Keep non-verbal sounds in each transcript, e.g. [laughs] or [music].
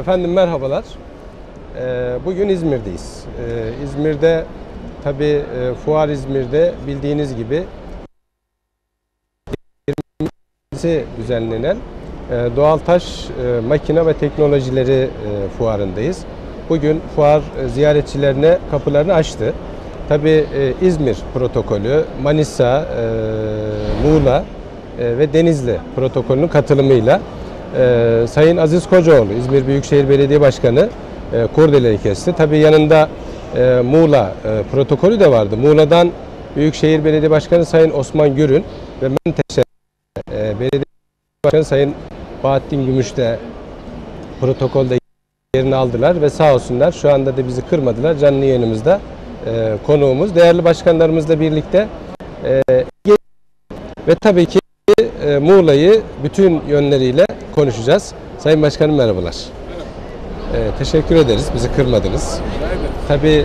Efendim merhabalar. Ee, Bugün İzmir'deyiz. Ee, İzmir'de tabii e, Fuar İzmir'de bildiğiniz gibi düzenlenen e, doğal taş e, makine ve teknolojileri fuarındayız. Bugün fuar ziyaretçilerine kapılarını açtı. Tabii e, İzmir protokolü, Manisa, Muğla ve Denizli protokolünün katılımıyla e, Sayın Aziz Kocaoğlu, İzmir Büyükşehir Belediye Başkanı e, kurdeleyi kesti. Tabii yanında e, Muğla e, protokolü de vardı. Muğla'dan Büyükşehir Belediye Başkanı Sayın Osman Gürün ve Menteşe e, Belediye Başkanı Sayın Bahattin Gümüş de protokolde yerini aldılar ve sağ olsunlar şu anda da bizi kırmadılar. Canlı yayınımızda e, konuğumuz. Değerli başkanlarımızla birlikte e, ve tabii ki e, Muğla'yı bütün yönleriyle konuşacağız. Sayın Başkanım merhabalar. E, teşekkür ederiz. Bizi kırmadınız. Tabii e,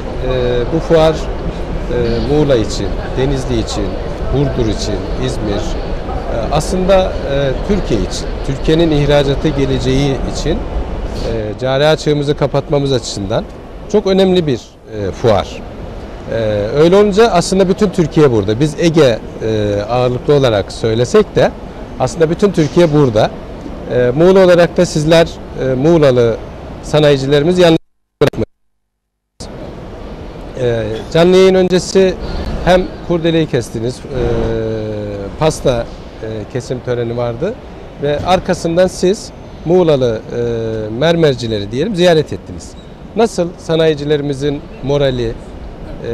bu fuar e, Muğla için, Denizli için, Burdur için, İzmir, e, aslında e, Türkiye için, Türkiye'nin ihracatı geleceği için e, cari açığımızı kapatmamız açısından çok önemli bir e, fuar. E, öyle olunca aslında bütün Türkiye burada. Biz Ege e, ağırlıklı olarak söylesek de aslında bütün Türkiye burada. E, Muğla olarak da sizler e, Muğlalı sanayicilerimiz yalnız bırakmayın. E, canlı yayın öncesi hem kurdeleyi kestiniz, e, pasta e, kesim töreni vardı ve arkasından siz Muğlalı e, mermercileri diyelim ziyaret ettiniz. Nasıl sanayicilerimizin morali, e,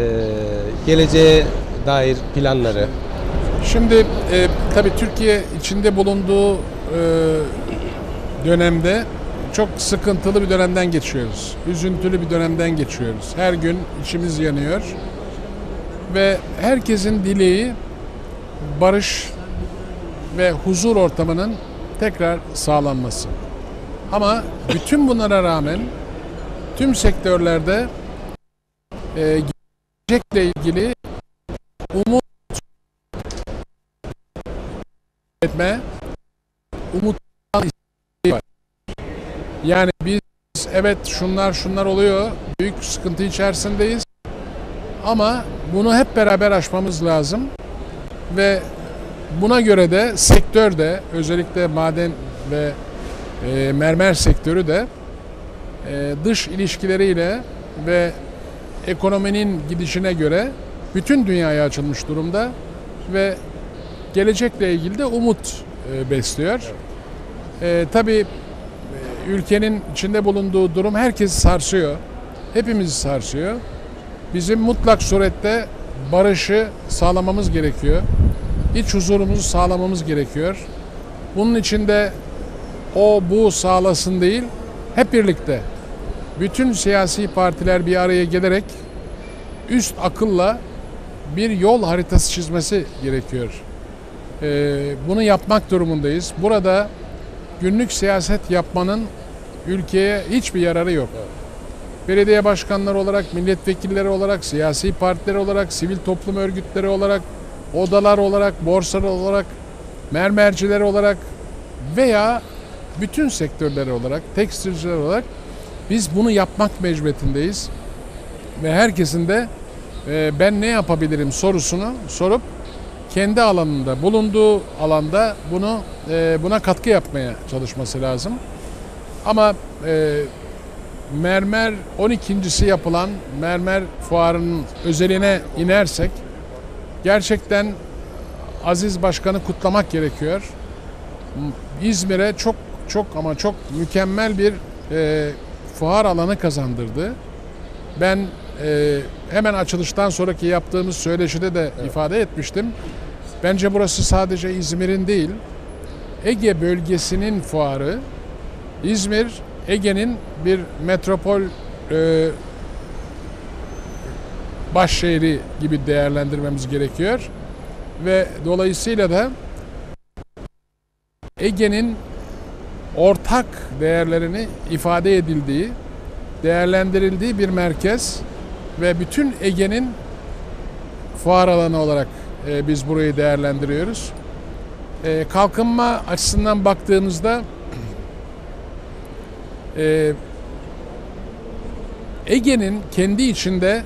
geleceğe dair planları? Şimdi e, tabii Türkiye içinde bulunduğu e, dönemde çok sıkıntılı bir dönemden geçiyoruz. Üzüntülü bir dönemden geçiyoruz. Her gün içimiz yanıyor. Ve herkesin dileği barış ve huzur ortamının tekrar sağlanması. Ama bütün bunlara rağmen tüm sektörlerde e, gelecekle ilgili umut etme, umuttan var. Yani biz evet şunlar şunlar oluyor, büyük sıkıntı içerisindeyiz. Ama bunu hep beraber aşmamız lazım. Ve buna göre de sektörde özellikle maden ve e, mermer sektörü de e, dış ilişkileriyle ve ekonominin gidişine göre bütün dünyaya açılmış durumda ve gelecekle ilgili de umut e, besliyor. E, tabii e, ülkenin içinde bulunduğu durum herkesi sarsıyor. Hepimizi sarsıyor. Bizim mutlak surette barışı sağlamamız gerekiyor. İç huzurumuzu sağlamamız gerekiyor. Bunun için de o bu sağlasın değil, hep birlikte bütün siyasi partiler bir araya gelerek üst akılla bir yol haritası çizmesi gerekiyor. Ee, bunu yapmak durumundayız. Burada günlük siyaset yapmanın ülkeye hiçbir yararı yok. Belediye başkanları olarak, milletvekilleri olarak, siyasi partiler olarak, sivil toplum örgütleri olarak, odalar olarak, borsalar olarak, mermerciler olarak veya bütün sektörler olarak, tekstilciler olarak biz bunu yapmak mecburiyetindeyiz. Ve herkesin de e, ben ne yapabilirim sorusunu sorup kendi alanında, bulunduğu alanda bunu e, buna katkı yapmaya çalışması lazım. Ama e, mermer 12.si yapılan mermer fuarının özeline inersek gerçekten Aziz Başkan'ı kutlamak gerekiyor. İzmir'e çok çok ama çok mükemmel bir e, fuar alanı kazandırdı. Ben e, hemen açılıştan sonraki yaptığımız söyleşide de ifade etmiştim. Bence burası sadece İzmir'in değil, Ege bölgesinin fuarı. İzmir, Ege'nin bir metropol e, baş şehri gibi değerlendirmemiz gerekiyor. Ve dolayısıyla da Ege'nin ortak değerlerini ifade edildiği, değerlendirildiği bir merkez ve bütün Ege'nin fuar alanı olarak e, biz burayı değerlendiriyoruz. E, kalkınma açısından baktığımızda e, Ege'nin kendi içinde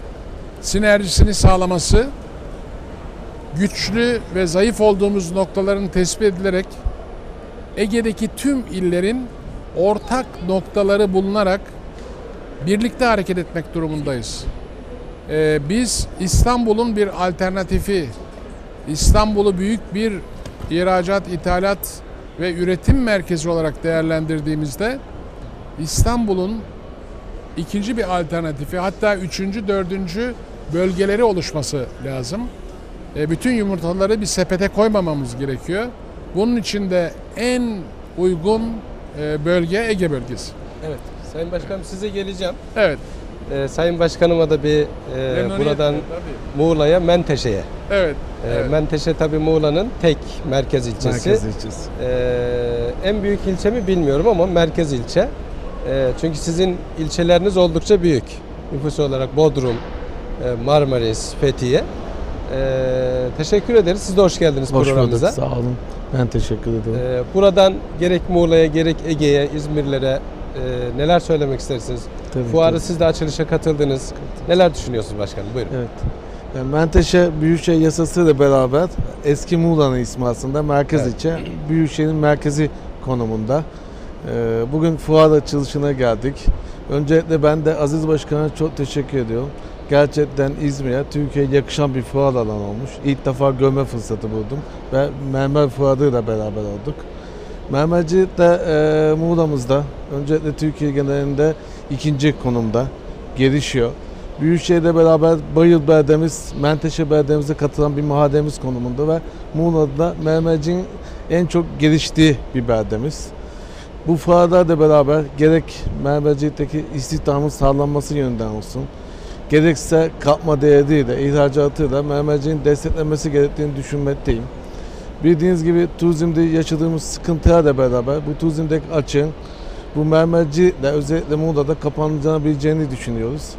sinerjisini sağlaması, güçlü ve zayıf olduğumuz noktaların tespit edilerek Ege'deki tüm illerin ortak noktaları bulunarak birlikte hareket etmek durumundayız. Ee, biz İstanbul'un bir alternatifi, İstanbul'u büyük bir ihracat, ithalat ve üretim merkezi olarak değerlendirdiğimizde İstanbul'un ikinci bir alternatifi hatta üçüncü, dördüncü bölgeleri oluşması lazım. E, bütün yumurtaları bir sepete koymamamız gerekiyor. Bunun için de en uygun e, bölge Ege bölgesi. Evet. Sayın Başkanım size geleceğim. Evet. Ee, Sayın Başkanıma da bir e, buradan. Muğla'ya Menteşe'ye. Evet. Ee, evet. Menteşe tabii Muğla'nın tek merkez ilçesi. Merkez ilçesi. Ee, en büyük ilçe mi bilmiyorum ama merkez ilçe. Ee, çünkü sizin ilçeleriniz oldukça büyük. Nüfus olarak Bodrum, e, Marmaris, Fethiye. Ee, teşekkür ederiz. Siz de hoş geldiniz Hoş bulduk. programımıza. Sağ olun. Ben teşekkür ederim. Ee, buradan gerek Muğla'ya gerek Ege'ye, İzmirlere e, neler söylemek istersiniz? Tabii, Fuarı tabii. siz de açılışa katıldınız. Neler düşünüyorsunuz başkanım? Buyurun. Evet. Yani Menteşe Büyükşehir Yasası ile beraber eski Muğla'nın ismi aslında merkez Evet. ilçe Büyükşehir'in merkezi konumunda. Ee, Bugün fuar açılışına geldik. Öncelikle ben de Aziz Başkan'a çok teşekkür ediyorum. Gerçekten İzmir'e, Türkiye'ye yakışan bir fuar alanı olmuş. İlk defa görme fırsatı buldum ve mermer fuarıyla beraber olduk. Mermercilik de e, Muğla'mızda, öncelikle Türkiye genelinde ikinci konumda gelişiyor. Büyükşehir'le beraber Bayıl beldemiz, Menteşe beldemize katılan bir mahallemiz konumunda ve Muğla'da mermercinin en çok geliştiği bir beldemiz. Bu fuarlarla beraber gerek mermercilikteki istihdamın sağlanması yönünden olsun, gerekse katma değeriyle, ihracatıyla mermerciliğin desteklenmesi gerektiğini düşünmekteyim. Bildiğiniz gibi turizmde yaşadığımız sıkıntılarla beraber bu turizmdeki açığın bu mermercilikle özellikle Muğla'da kapanabileceğini düşünüyoruz.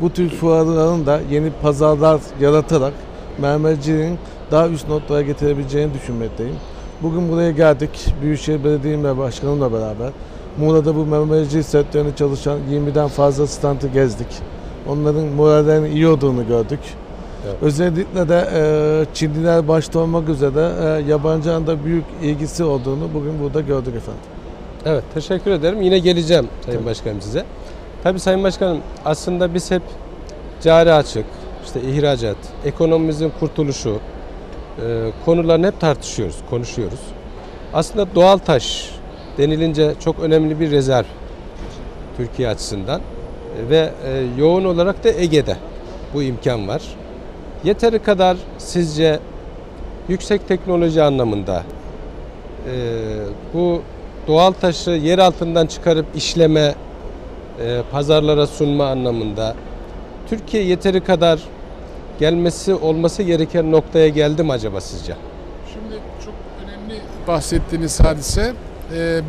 Bu tür fuarların da yeni pazarlar yaratarak mermerciliğin daha üst noktaya getirebileceğini düşünmekteyim. Bugün buraya geldik. Büyükşehir Belediye ve Başkanımla beraber. Muğla'da bu mermercilik sektöründe çalışan 20'den fazla standı gezdik. Onların morallerinin iyi olduğunu gördük. Evet. Özellikle de e, Çinliler başta olmak üzere e, yabancının da büyük ilgisi olduğunu bugün burada gördük efendim. Evet, teşekkür ederim. Yine geleceğim Sayın Tabii. Başkanım size. Tabii Sayın Başkanım aslında biz hep cari açık, işte ihracat, ekonomimizin kurtuluşu e, konularını hep tartışıyoruz, konuşuyoruz. Aslında doğal taş denilince çok önemli bir rezerv Türkiye açısından ve e, yoğun olarak da Ege'de bu imkan var. Yeteri kadar sizce yüksek teknoloji anlamında e, bu doğal taşı yer altından çıkarıp işleme, e, pazarlara sunma anlamında Türkiye yeteri kadar gelmesi olması gereken noktaya geldi mi acaba sizce? Şimdi çok önemli bahsettiğiniz hadise.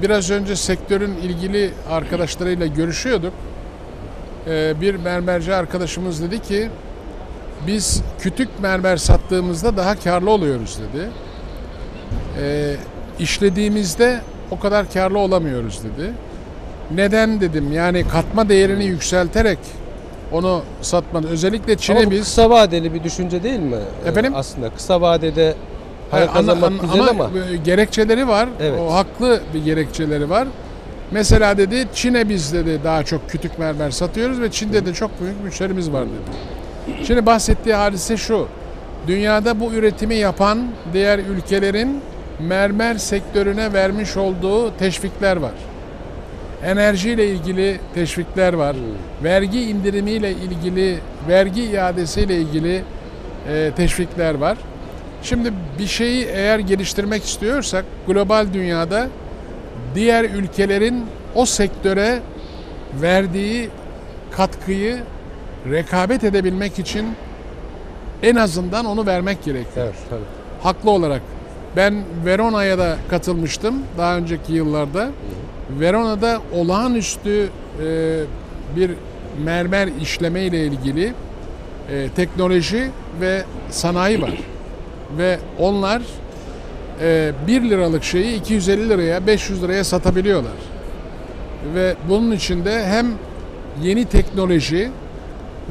Biraz önce sektörün ilgili arkadaşlarıyla görüşüyorduk. Ee, bir mermerci arkadaşımız dedi ki biz kütük mermer sattığımızda daha karlı oluyoruz dedi. Ee, işlediğimizde o kadar karlı olamıyoruz dedi. Neden dedim yani katma değerini yükselterek onu satmanın özellikle Çin'e Ama biz kısa vadeli bir düşünce değil mi? E, Efendim? Aslında kısa vadede para Hayır, kazanmak güzel ama, e, gerekçeleri var. Evet. O haklı bir gerekçeleri var. Mesela dedi Çin'e biz dedi daha çok kütük mermer satıyoruz ve Çin'de de çok büyük müşterimiz var dedi. Şimdi bahsettiği hadise şu. Dünyada bu üretimi yapan diğer ülkelerin mermer sektörüne vermiş olduğu teşvikler var. Enerjiyle ilgili teşvikler var. Vergi indirimiyle ilgili, vergi iadesiyle ilgili e, teşvikler var. Şimdi bir şeyi eğer geliştirmek istiyorsak global dünyada diğer ülkelerin o sektöre verdiği katkıyı rekabet edebilmek için en azından onu vermek gerekiyor. evet, tabii. Haklı olarak. Ben Verona'ya da katılmıştım daha önceki yıllarda. Verona'da olağanüstü e, bir mermer işleme ile ilgili e, teknoloji ve sanayi var. Ve onlar 1 liralık şeyi 250 liraya 500 liraya satabiliyorlar. Ve bunun içinde hem yeni teknoloji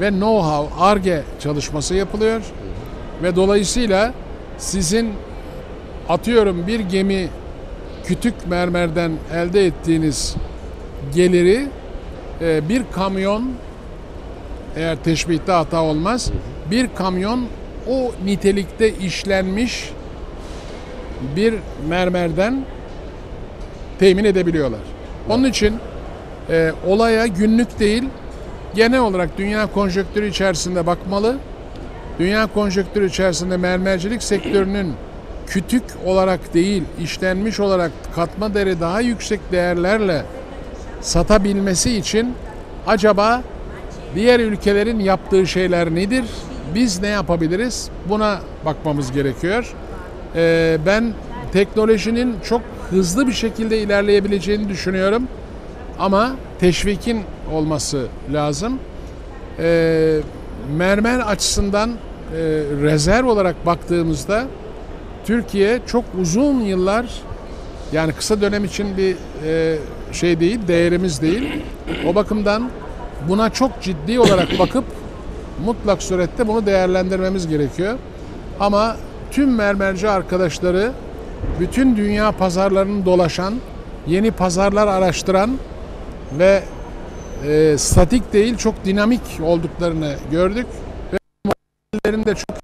ve know-how, ARGE çalışması yapılıyor. Ve dolayısıyla sizin atıyorum bir gemi kütük mermerden elde ettiğiniz geliri e, bir kamyon eğer teşbihte hata olmaz bir kamyon o nitelikte işlenmiş bir mermerden temin edebiliyorlar. Onun için e, olaya günlük değil genel olarak dünya konjonktürü içerisinde bakmalı. Dünya konjonktürü içerisinde mermercilik sektörünün kütük olarak değil, işlenmiş olarak katma değeri daha yüksek değerlerle satabilmesi için acaba diğer ülkelerin yaptığı şeyler nedir? Biz ne yapabiliriz? Buna bakmamız gerekiyor. Ee, ben teknolojinin çok hızlı bir şekilde ilerleyebileceğini düşünüyorum. Ama teşvikin olması lazım. Ee, mermer açısından e, rezerv olarak baktığımızda Türkiye çok uzun yıllar yani kısa dönem için bir e, şey değil, değerimiz değil. O bakımdan buna çok ciddi olarak bakıp mutlak surette bunu değerlendirmemiz gerekiyor. Ama tüm mermerci arkadaşları bütün dünya pazarlarını dolaşan, yeni pazarlar araştıran ve e, statik değil çok dinamik olduklarını gördük ve modellerini de çok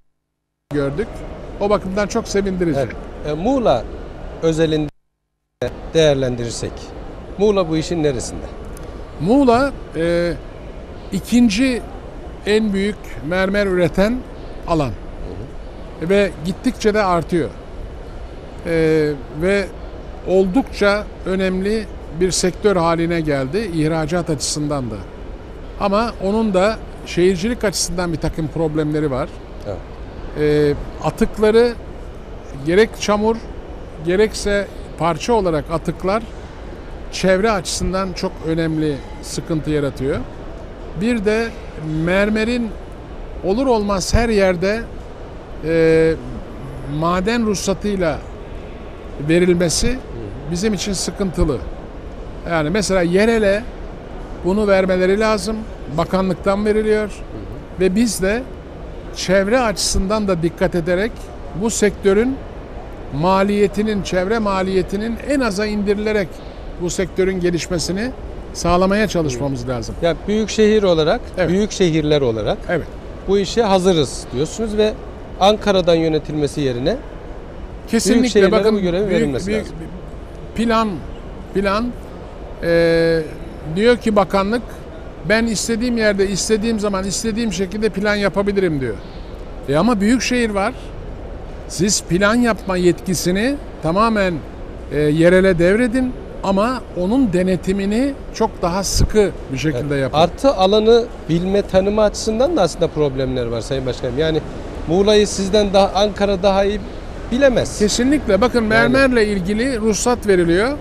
gördük. O bakımdan çok sevindirici. Evet. E, Muğla özelinde değerlendirirsek, Muğla bu işin neresinde? Muğla e, ikinci en büyük mermer üreten alan ve gittikçe de artıyor E, ve oldukça önemli bir sektör haline geldi ihracat açısından da. Ama onun da şehircilik açısından bir takım problemleri var. Evet. E, atıkları gerek çamur gerekse parça olarak atıklar çevre açısından çok önemli sıkıntı yaratıyor. Bir de mermerin olur olmaz her yerde e, maden ruhsatıyla verilmesi bizim için sıkıntılı. Yani mesela yerele bunu vermeleri lazım. Bakanlıktan veriliyor. Ve biz de çevre açısından da dikkat ederek bu sektörün maliyetinin, çevre maliyetinin en aza indirilerek bu sektörün gelişmesini sağlamaya çalışmamız lazım. Ya büyük şehir olarak, Evet. büyük şehirler olarak Evet. bu işe hazırız diyorsunuz ve Ankara'dan yönetilmesi yerine Kesinlikle bakın bu görevin büyük- verilmesi büyük- lazım. Plan plan eee, diyor ki bakanlık ben istediğim yerde istediğim zaman istediğim şekilde plan yapabilirim diyor. E ama büyük şehir var. Siz plan yapma yetkisini tamamen e, yerele devredin ama onun denetimini çok daha sıkı bir şekilde yapın. artı alanı bilme tanıma açısından da aslında problemler var Sayın Başkanım. Yani Muğla'yı sizden daha Ankara daha iyi bilemez. Kesinlikle. Bakın mermerle ilgili ruhsat veriliyor.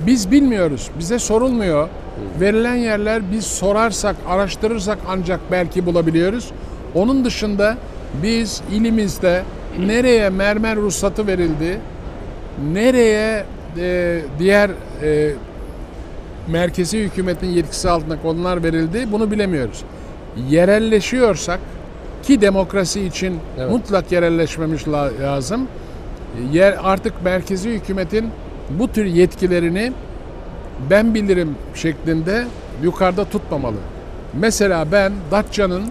Biz bilmiyoruz. Bize sorulmuyor. Verilen yerler biz sorarsak, araştırırsak ancak belki bulabiliyoruz. Onun dışında biz ilimizde nereye mermer ruhsatı verildi, nereye e, diğer e, merkezi hükümetin yetkisi altında konular verildi bunu bilemiyoruz. Yerelleşiyorsak ki demokrasi için Evet. mutlak yerelleşmemiz la- lazım. Yer artık merkezi hükümetin bu tür yetkilerini ben bilirim şeklinde yukarıda tutmamalı. Mesela ben Datça'nın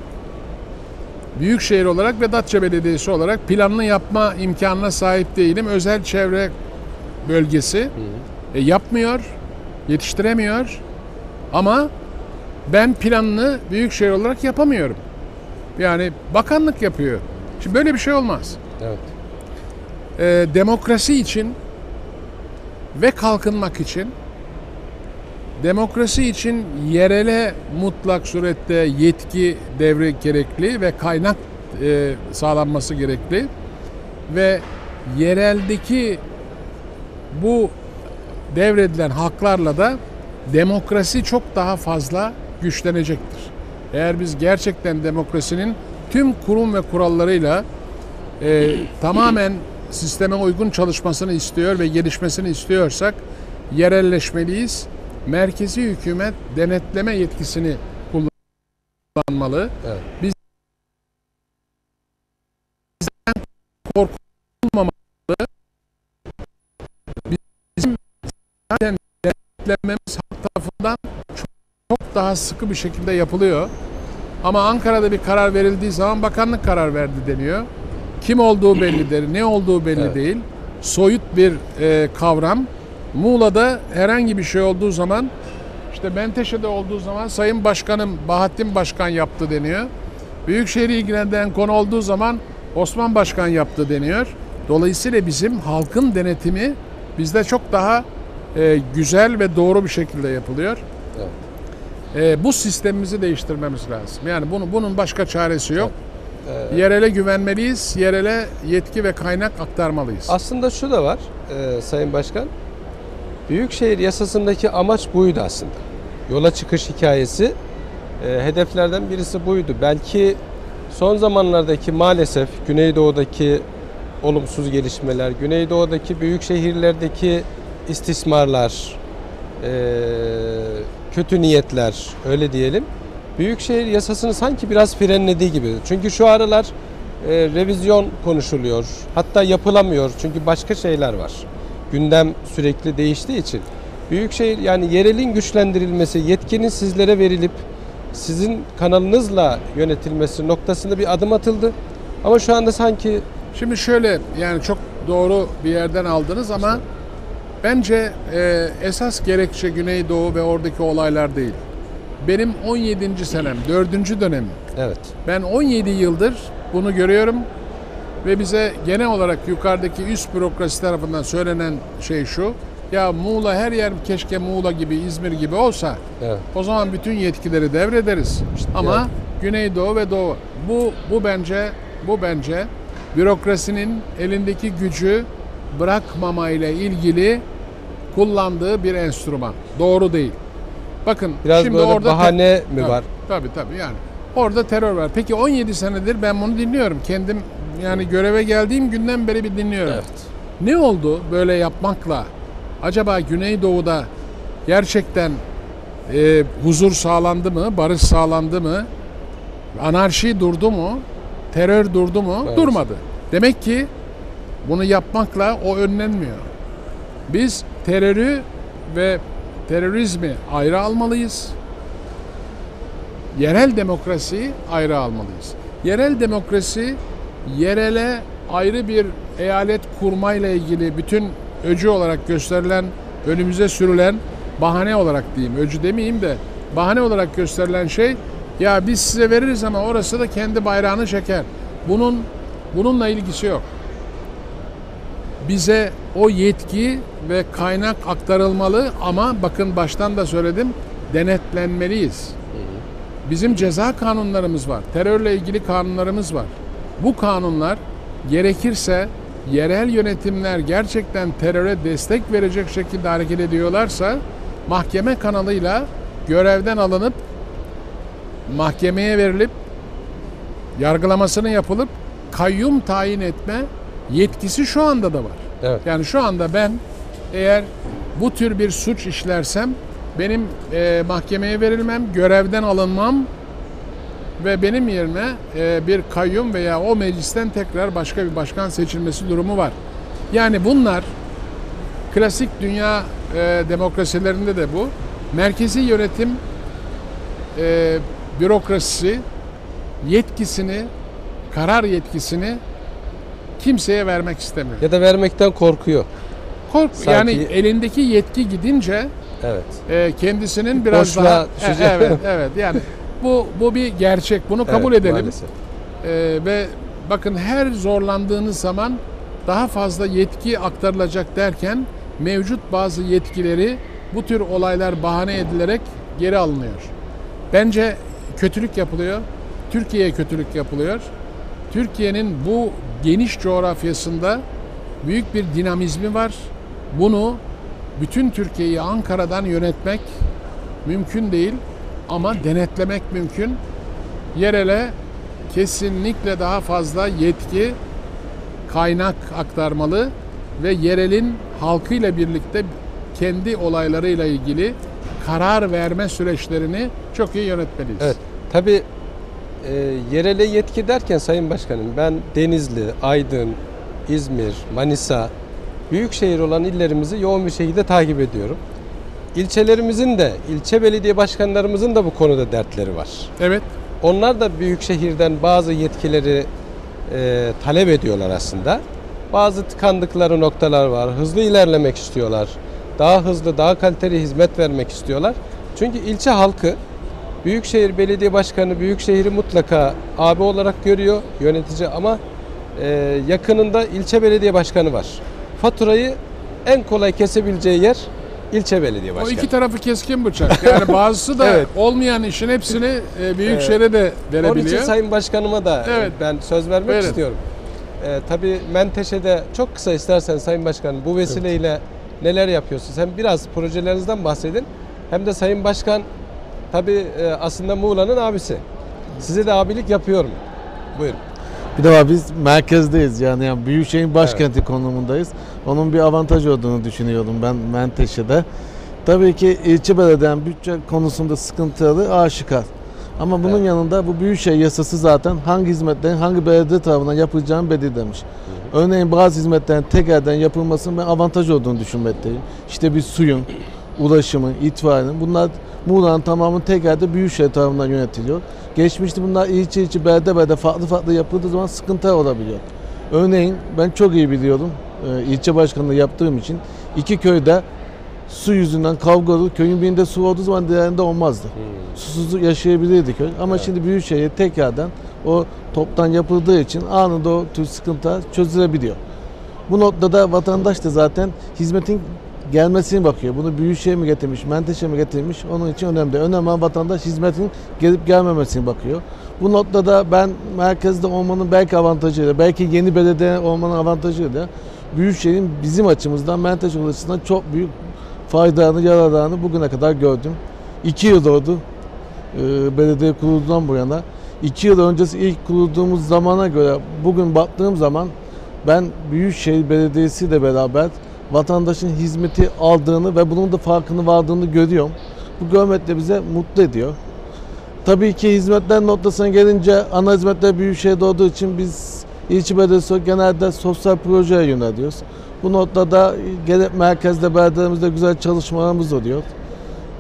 büyükşehir olarak ve Datça Belediyesi olarak planını yapma imkanına sahip değilim. Özel çevre bölgesi e, yapmıyor, yetiştiremiyor ama ben planını büyükşehir olarak yapamıyorum. Yani bakanlık yapıyor. Şimdi böyle bir şey olmaz. Evet. Ee, demokrasi için ve kalkınmak için demokrasi için yerele mutlak surette yetki devre gerekli ve kaynak e, sağlanması gerekli ve yereldeki bu devredilen haklarla da demokrasi çok daha fazla güçlenecektir. Eğer biz gerçekten demokrasinin tüm kurum ve kurallarıyla e, tamamen sisteme uygun çalışmasını istiyor ve gelişmesini istiyorsak yerelleşmeliyiz. Merkezi hükümet denetleme yetkisini kullanmalı. Evet. Biz korkulmamalı. Bizim zaten denetlememiz halk tarafından çok, çok daha sıkı bir şekilde yapılıyor. Ama Ankara'da bir karar verildiği zaman bakanlık karar verdi deniyor. Kim olduğu bellidir, ne olduğu belli Evet. değil. Soyut bir e, kavram. Muğla'da herhangi bir şey olduğu zaman işte Menteşe'de olduğu zaman Sayın Başkanım Bahattin Başkan yaptı deniyor. Büyükşehir'i ilgilendiren konu olduğu zaman Osman Başkan yaptı deniyor. Dolayısıyla bizim halkın denetimi bizde çok daha e, güzel ve doğru bir şekilde yapılıyor. E, bu sistemimizi değiştirmemiz lazım. Yani bunu bunun başka çaresi yok. Yerele güvenmeliyiz, yerele yetki ve kaynak aktarmalıyız. Aslında şu da var e, Sayın Başkan. Büyükşehir yasasındaki amaç buydu aslında. Yola çıkış hikayesi e, hedeflerden birisi buydu. Belki son zamanlardaki maalesef Güneydoğu'daki olumsuz gelişmeler, Güneydoğu'daki büyük şehirlerdeki istismarlar, e, kötü niyetler öyle diyelim. Büyükşehir yasasını sanki biraz frenlediği gibi. Çünkü şu aralar e, revizyon konuşuluyor. Hatta yapılamıyor çünkü başka şeyler var. Gündem sürekli değiştiği için. Büyükşehir yani yerelin güçlendirilmesi, yetkinin sizlere verilip sizin kanalınızla yönetilmesi noktasında bir adım atıldı. Ama şu anda sanki Şimdi şöyle yani çok doğru bir yerden aldınız ama bence e, esas gerekçe Güneydoğu ve oradaki olaylar değil. Benim 17. senem, 4. dönemim. evet Ben 17 yıldır bunu görüyorum ve bize genel olarak yukarıdaki üst bürokrasi tarafından söylenen şey şu. Ya Muğla her yer keşke Muğla gibi, İzmir gibi olsa evet o zaman bütün yetkileri devrederiz. Ama yani. Güneydoğu ve Doğu bu bu bence bu bence bürokrasinin elindeki gücü bırakmama ile ilgili kullandığı bir enstrüman. Doğru değil. Bakın biraz şimdi böyle orada bahane mi var? Tabii tabii yani. Orada terör var. Peki 17 senedir ben bunu dinliyorum. Kendim yani göreve geldiğim günden beri bir dinliyorum. Evet. Ne oldu böyle yapmakla? Acaba Güneydoğu'da gerçekten e, huzur sağlandı mı? Barış sağlandı mı? Anarşi durdu mu? Terör durdu mu? Evet. Durmadı. Demek ki bunu yapmakla o önlenmiyor. Biz terörü ve terörizmi ayrı almalıyız. Yerel demokrasiyi ayrı almalıyız. Yerel demokrasi yerele ayrı bir eyalet kurmayla ilgili bütün öcü olarak gösterilen, önümüze sürülen bahane olarak diyeyim, öcü demeyeyim de bahane olarak gösterilen şey ya biz size veririz ama orası da kendi bayrağını çeker. Bunun bununla ilgisi yok. Bize o yetki ve kaynak aktarılmalı ama bakın baştan da söyledim denetlenmeliyiz. Bizim ceza kanunlarımız var. Terörle ilgili kanunlarımız var. Bu kanunlar gerekirse yerel yönetimler gerçekten teröre destek verecek şekilde hareket ediyorlarsa mahkeme kanalıyla görevden alınıp mahkemeye verilip yargılamasını yapılıp kayyum tayin etme yetkisi şu anda da var. Evet. Yani şu anda ben eğer bu tür bir suç işlersem benim e, mahkemeye verilmem, görevden alınmam ve benim yerine e, bir kayyum veya o meclisten tekrar başka bir başkan seçilmesi durumu var. Yani bunlar klasik dünya e, demokrasilerinde de bu. Merkezi yönetim e, bürokrasisi yetkisini, karar yetkisini kimseye vermek istemiyor. Ya da vermekten korkuyor. Kork Sanki- yani elindeki yetki gidince Evet. e, kendisinin biraz Boşluğa daha E, düşecek. evet evet yani bu bu bir gerçek. Bunu kabul Evet, edelim. maalesef. E, ve bakın her zorlandığınız zaman daha fazla yetki aktarılacak derken mevcut bazı yetkileri bu tür olaylar bahane edilerek geri alınıyor. Bence kötülük yapılıyor. Türkiye'ye kötülük yapılıyor. Türkiye'nin bu geniş coğrafyasında büyük bir dinamizmi var. Bunu bütün Türkiye'yi Ankara'dan yönetmek mümkün değil ama denetlemek mümkün. Yerele kesinlikle daha fazla yetki, kaynak aktarmalı ve yerelin halkıyla birlikte kendi olaylarıyla ilgili karar verme süreçlerini çok iyi yönetmeliyiz. Evet. Tabii e, yerele yetki derken Sayın Başkanım ben Denizli, Aydın, İzmir, Manisa, büyükşehir olan illerimizi yoğun bir şekilde takip ediyorum. İlçelerimizin de, ilçe belediye başkanlarımızın da bu konuda dertleri var. Evet. Onlar da büyük şehirden bazı yetkileri e, talep ediyorlar aslında. Bazı tıkandıkları noktalar var. Hızlı ilerlemek istiyorlar. Daha hızlı, daha kaliteli hizmet vermek istiyorlar. Çünkü ilçe halkı Büyükşehir Belediye Başkanı Büyükşehir'i mutlaka abi olarak görüyor yönetici ama e, yakınında ilçe belediye başkanı var. Faturayı en kolay kesebileceği yer ilçe belediye O başkanı. iki tarafı keskin bıçak. Yani [laughs] bazısı da Evet. olmayan işin hepsini e, büyük Evet. de Onun için verebiliyor. Sayın Başkanıma da e, Evet. ben söz vermek Verin. istiyorum. E, tabii Menteşe'de çok kısa istersen Sayın Başkanım bu vesileyle neler yapıyorsunuz? Hem biraz projelerinizden bahsedin hem de Sayın Başkan tabii e, aslında Muğla'nın abisi. Size de abilik yapıyorum. Buyurun. Bir de var biz merkezdeyiz yani, yani Büyükşehir'in başkenti konumundayız. Onun bir avantaj olduğunu düşünüyorum ben Menteşe'de. Tabii ki ilçe belediyenin bütçe konusunda sıkıntıları aşikar. Ama bunun Evet. yanında bu Büyükşehir yasası zaten hangi hizmetlerin hangi belediye tarafından yapılacağını belirlemiş. Örneğin bazı hizmetlerin tek elden yapılmasının ben avantaj olduğunu düşünmekteyim. İşte bir suyun, ulaşımın, itfaiyenin bunlar Muğla'nın tamamı tek elde Büyükşehir tarafından yönetiliyor. Geçmişte bunlar ilçe ilçe belediye belediye farklı farklı yapıldığı zaman sıkıntı olabiliyor. Örneğin ben çok iyi biliyorum e, ilçe başkanlığı yaptığım için iki köyde su yüzünden kavga olur. Köyün birinde su olduğu zaman diğerinde olmazdı. Susuzluk yaşayabilirdi köy. Ama Evet. şimdi Büyükşehir tek yerden o toptan yapıldığı için anında o tür sıkıntılar çözülebiliyor. Bu noktada vatandaş da zaten hizmetin gelmesine bakıyor. Bunu Büyükşehir mi getirmiş, Menteşe mi getirmiş onun için önemli. Önemli vatandaş hizmetin gelip gelmemesine bakıyor. Bu noktada ben merkezde olmanın belki avantajıyla, belki yeni belediye olmanın avantajıyla Büyükşehir'in bizim açımızdan Menteşe açısından çok büyük faydalarını, yararlarını bugüne kadar gördüm. İki yıl oldu e, belediye kurulduğundan bu yana. İki yıl öncesi ilk kurulduğumuz zamana göre bugün baktığım zaman ben Büyükşehir Belediyesi ile beraber vatandaşın hizmeti aldığını ve bunun da farkını vardığını görüyorum. Bu görmek de bize mutlu ediyor. Tabii ki hizmetler noktasına gelince ana hizmetler Büyükşehir'de olduğu için biz ilçe belediyesi genelde sosyal projeye yöneliyoruz. Bu noktada gerek merkezde belediyemizde güzel çalışmalarımız oluyor.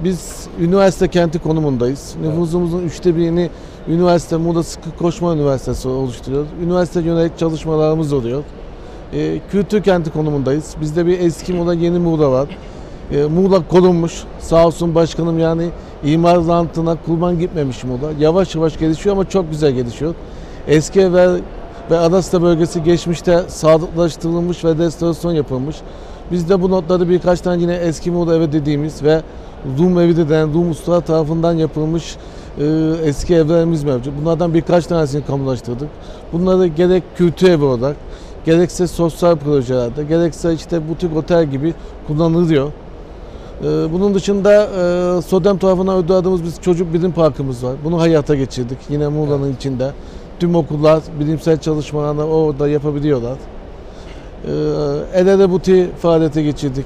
Biz üniversite kenti konumundayız. Nüfusumuzun üçte birini üniversite, Muğla Sıkı Koşma Üniversitesi oluşturuyoruz. Üniversite yönelik çalışmalarımız oluyor. Ee, kültür kenti konumundayız. Bizde bir eski Muğla, yeni Muğla var. Ee, Muğla korunmuş. Sağ olsun başkanım yani imar rantına kurban gitmemiş Muğla. Yavaş yavaş gelişiyor ama çok güzel gelişiyor. Eski ve ve Adasta bölgesi geçmişte sağlıklaştırılmış ve restorasyon yapılmış. Biz de bu notları birkaç tane yine eski Muğla evi dediğimiz ve Rum evi de denen Rum ustalar tarafından yapılmış e, eski evlerimiz mevcut. Bunlardan birkaç tanesini kamulaştırdık. Bunları gerek kültür evi olarak, gerekse sosyal projelerde, gerekse işte butik otel gibi kullanılıyor. E, bunun dışında e, SODEM tarafından ödediğimiz biz çocuk bilim parkımız var. Bunu hayata geçirdik yine Muğla'nın içinde. Tüm okullar bilimsel çalışmalarını orada yapabiliyorlar. E, el ele buti faaliyete geçirdik.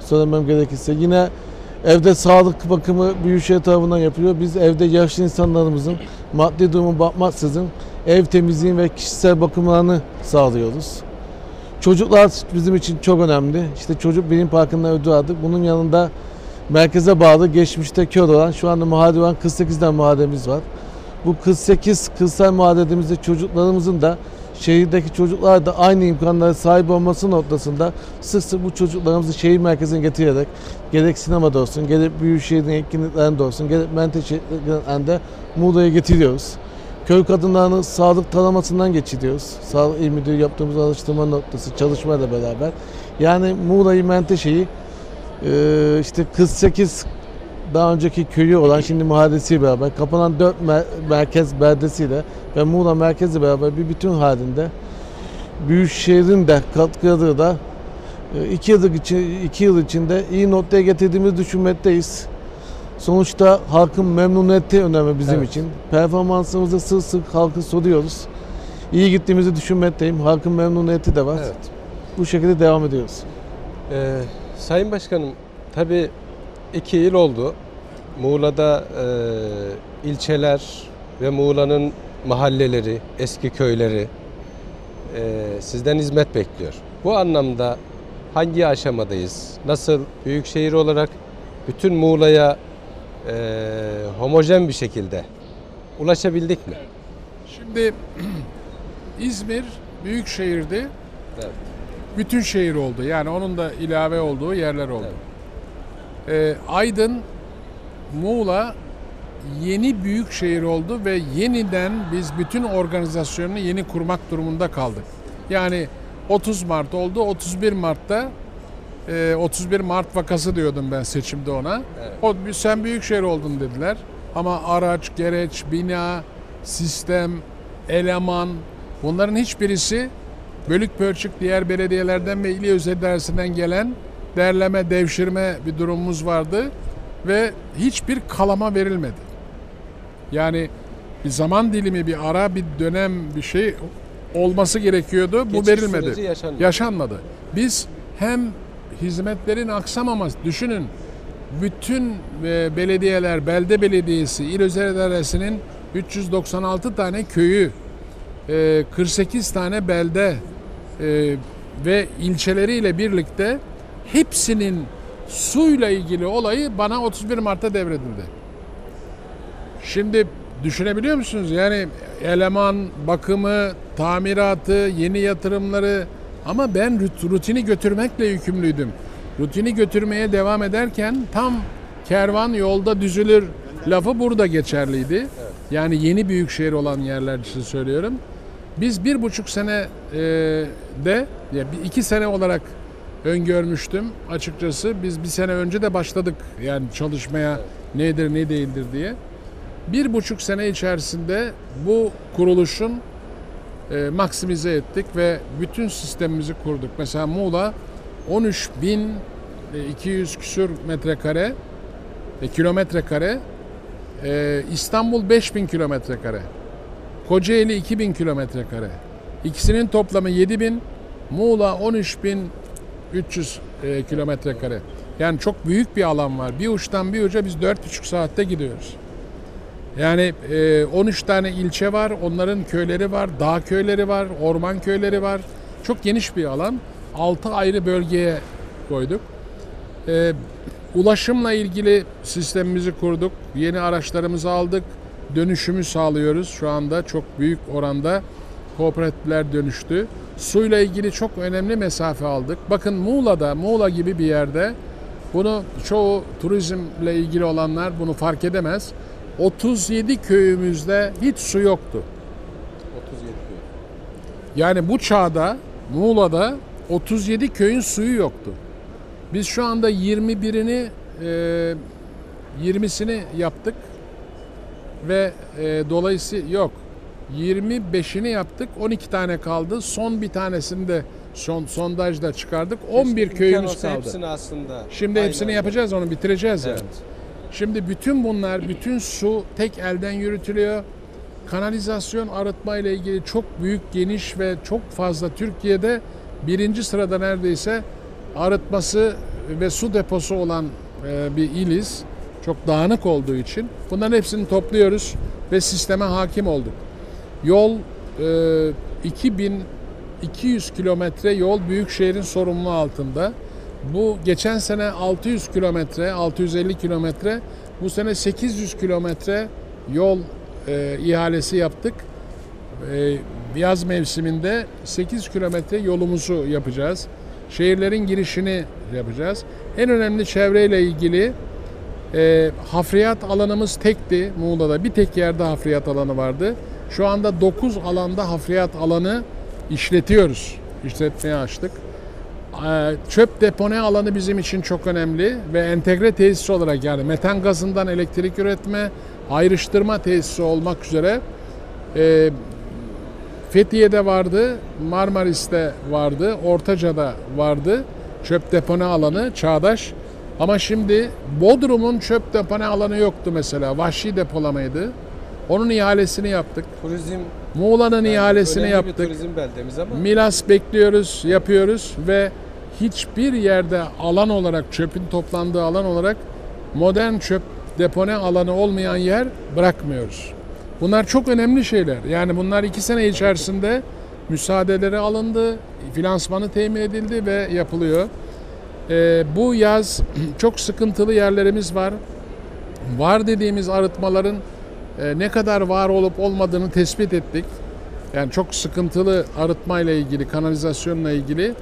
Söylemem gerekirse. Yine Evde sağlık bakımı Büyükşehir tarafından yapılıyor. Biz evde yaşlı insanlarımızın maddi durumu bakmaksızın ev temizliği ve kişisel bakımlarını sağlıyoruz. Çocuklar bizim için çok önemli. İşte çocuk bilim parkından ödül aldık. Bunun yanında merkeze bağlı geçmişte kör olan şu anda mahalle olan 48'den mahallemiz var. Bu 48 kırsal mahallemizde çocuklarımızın da şehirdeki çocuklar da aynı imkanlara sahip olması noktasında sık sık bu çocuklarımızı şehir merkezine getirerek gerek sinemada olsun, gerek büyükşehirin etkinliklerinde olsun, gerek menteşelerinde Muğla'ya getiriyoruz. Köy kadınlarını sağlık taramasından geçiriyoruz. Sağlık İl Müdürü yaptığımız araştırma noktası çalışmayla beraber. Yani Muğla'yı, Menteşe'yi işte 48 daha önceki köyü olan şimdi mahallesiyle beraber kapanan 4 merkez beldesiyle ve Muğla merkezi beraber bir bütün halinde Büyükşehir'in de katkıları da e, iki yıl, için, iki yıl içinde iyi noktaya getirdiğimizi düşünmekteyiz. Sonuçta halkın memnuniyeti önemli bizim Evet. için. Performansımızı sık sık halkı soruyoruz. İyi gittiğimizi düşünmekteyim. Halkın memnuniyeti de var. Evet. Bu şekilde devam ediyoruz. Ee, Sayın Başkanım, tabii iki yıl oldu. Muğla'da e, ilçeler, ve Muğla'nın mahalleleri, eski köyleri e, sizden hizmet bekliyor. Bu anlamda hangi aşamadayız? Nasıl büyükşehir olarak bütün Muğla'ya e, homojen bir şekilde ulaşabildik mi? Şimdi [clears throat] İzmir büyük şehirdi. Evet. Bütün şehir oldu. Yani onun da ilave olduğu yerler oldu. Ee, Aydın, Muğla yeni büyük şehir oldu ve yeniden biz bütün organizasyonunu yeni kurmak durumunda kaldık. Yani 30 Mart oldu. 31 Mart'ta e, 31 Mart vakası diyordum ben seçimde ona. Evet. O sen büyük şehir oldun dediler. Ama araç, gereç, bina, sistem, eleman bunların hiçbirisi bölük pörçük diğer belediyelerden ve ili özel dersinden gelen derleme, devşirme bir durumumuz vardı ve hiçbir kalama verilmedi. Yani bir zaman dilimi, bir ara, bir dönem bir şey olması gerekiyordu. Bu Geçiş verilmedi. süreci yaşanmadı. Yaşanmadı. Biz hem hizmetlerin aksamaması, düşünün bütün e, belediyeler, belde belediyesi, il özel idaresinin 396 tane köyü, e, 48 tane belde e, ve ilçeleriyle birlikte hepsinin suyla ilgili olayı bana 31 Mart'ta devredildi. Şimdi düşünebiliyor musunuz? Yani eleman, bakımı, tamiratı, yeni yatırımları ama ben rut- rutini götürmekle yükümlüydüm. Rutini götürmeye devam ederken tam kervan yolda düzülür lafı burada geçerliydi. Yani yeni büyük şehir olan yerler için söylüyorum. Biz bir buçuk sene e, de ya iki sene olarak öngörmüştüm açıkçası. Biz bir sene önce de başladık yani çalışmaya nedir ne değildir diye. Bir buçuk sene içerisinde bu kuruluşun e, maksimize ettik ve bütün sistemimizi kurduk. Mesela Muğla 13.200 küsür metrekare e, kilometre kare, e, İstanbul 5000 kilometre kare, Kocaeli 2000 kilometre kare. İkisinin toplamı 7000, Muğla 13300 e, kilometre kare. Yani çok büyük bir alan var. Bir uçtan bir uca biz 4,5 saatte gidiyoruz. Yani e, 13 tane ilçe var, onların köyleri var, dağ köyleri var, orman köyleri var. Çok geniş bir alan. 6 ayrı bölgeye koyduk. E, ulaşımla ilgili sistemimizi kurduk. Yeni araçlarımızı aldık. Dönüşümü sağlıyoruz şu anda çok büyük oranda. Kooperatifler dönüştü. Suyla ilgili çok önemli mesafe aldık. Bakın Muğla'da, Muğla gibi bir yerde bunu çoğu turizmle ilgili olanlar bunu fark edemez. 37 köyümüzde hiç su yoktu. 37 köy. Yani bu çağda Muğla'da 37 köyün suyu yoktu. Biz şu anda 21'ini e, 20'sini yaptık ve e, dolayısıyla yok 25'ini yaptık 12 tane kaldı son bir tanesini de son sondajda çıkardık 11 İmkan köyümüz kaldı. Hepsini aslında Şimdi aynı hepsini yapacağız onu bitireceğiz yani. Evet. Şimdi bütün bunlar, bütün su tek elden yürütülüyor. Kanalizasyon arıtma ile ilgili çok büyük, geniş ve çok fazla Türkiye'de birinci sırada neredeyse arıtması ve su deposu olan e, bir iliz. Çok dağınık olduğu için bunların hepsini topluyoruz ve sisteme hakim olduk. Yol e, 2200 kilometre yol Büyükşehir'in sorumluluğu altında. Bu geçen sene 600 kilometre, 650 kilometre, bu sene 800 kilometre yol e, ihalesi yaptık. E, yaz mevsiminde 8 kilometre yolumuzu yapacağız. Şehirlerin girişini yapacağız. En önemli çevreyle ilgili e, hafriyat alanımız tekti Muğla'da. Bir tek yerde hafriyat alanı vardı. Şu anda 9 alanda hafriyat alanı işletiyoruz. İşletmeye açtık. Ee, Çöp depone alanı bizim için çok önemli ve entegre tesis olarak yani metan gazından elektrik üretme, ayrıştırma tesisi olmak üzere e, Fethiye'de vardı, Marmaris'te vardı, Ortaca'da vardı çöp depone alanı çağdaş. Ama şimdi Bodrum'un çöp depone alanı yoktu mesela. Vahşi depolamaydı. Onun ihalesini yaptık. Turizm Muğla'nın yani ihalesini yaptık. Turizm beldemiz ama Milas bekliyoruz, yapıyoruz ve hiçbir yerde alan olarak çöpün toplandığı alan olarak modern çöp depone alanı olmayan yer bırakmıyoruz. Bunlar çok önemli şeyler. Yani bunlar iki sene içerisinde müsaadeleri alındı, finansmanı temin edildi ve yapılıyor. Ee, bu yaz [clears throat] çok sıkıntılı yerlerimiz var. Var dediğimiz arıtmaların e, ne kadar var olup olmadığını tespit ettik. Yani çok sıkıntılı arıtma ile ilgili, kanalizasyonla ilgili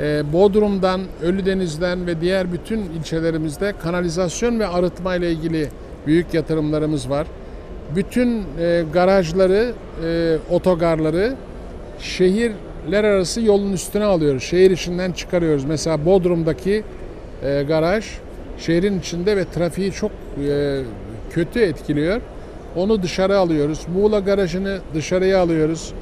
e, Bodrum'dan, Ölüdeniz'den ve diğer bütün ilçelerimizde kanalizasyon ve arıtma ile ilgili büyük yatırımlarımız var. Bütün e, garajları, e, otogarları şehirler arası yolun üstüne alıyoruz. Şehir içinden çıkarıyoruz. Mesela Bodrum'daki e, garaj şehrin içinde ve trafiği çok kötü etkiliyor. Onu dışarı alıyoruz. Muğla garajını dışarıya alıyoruz.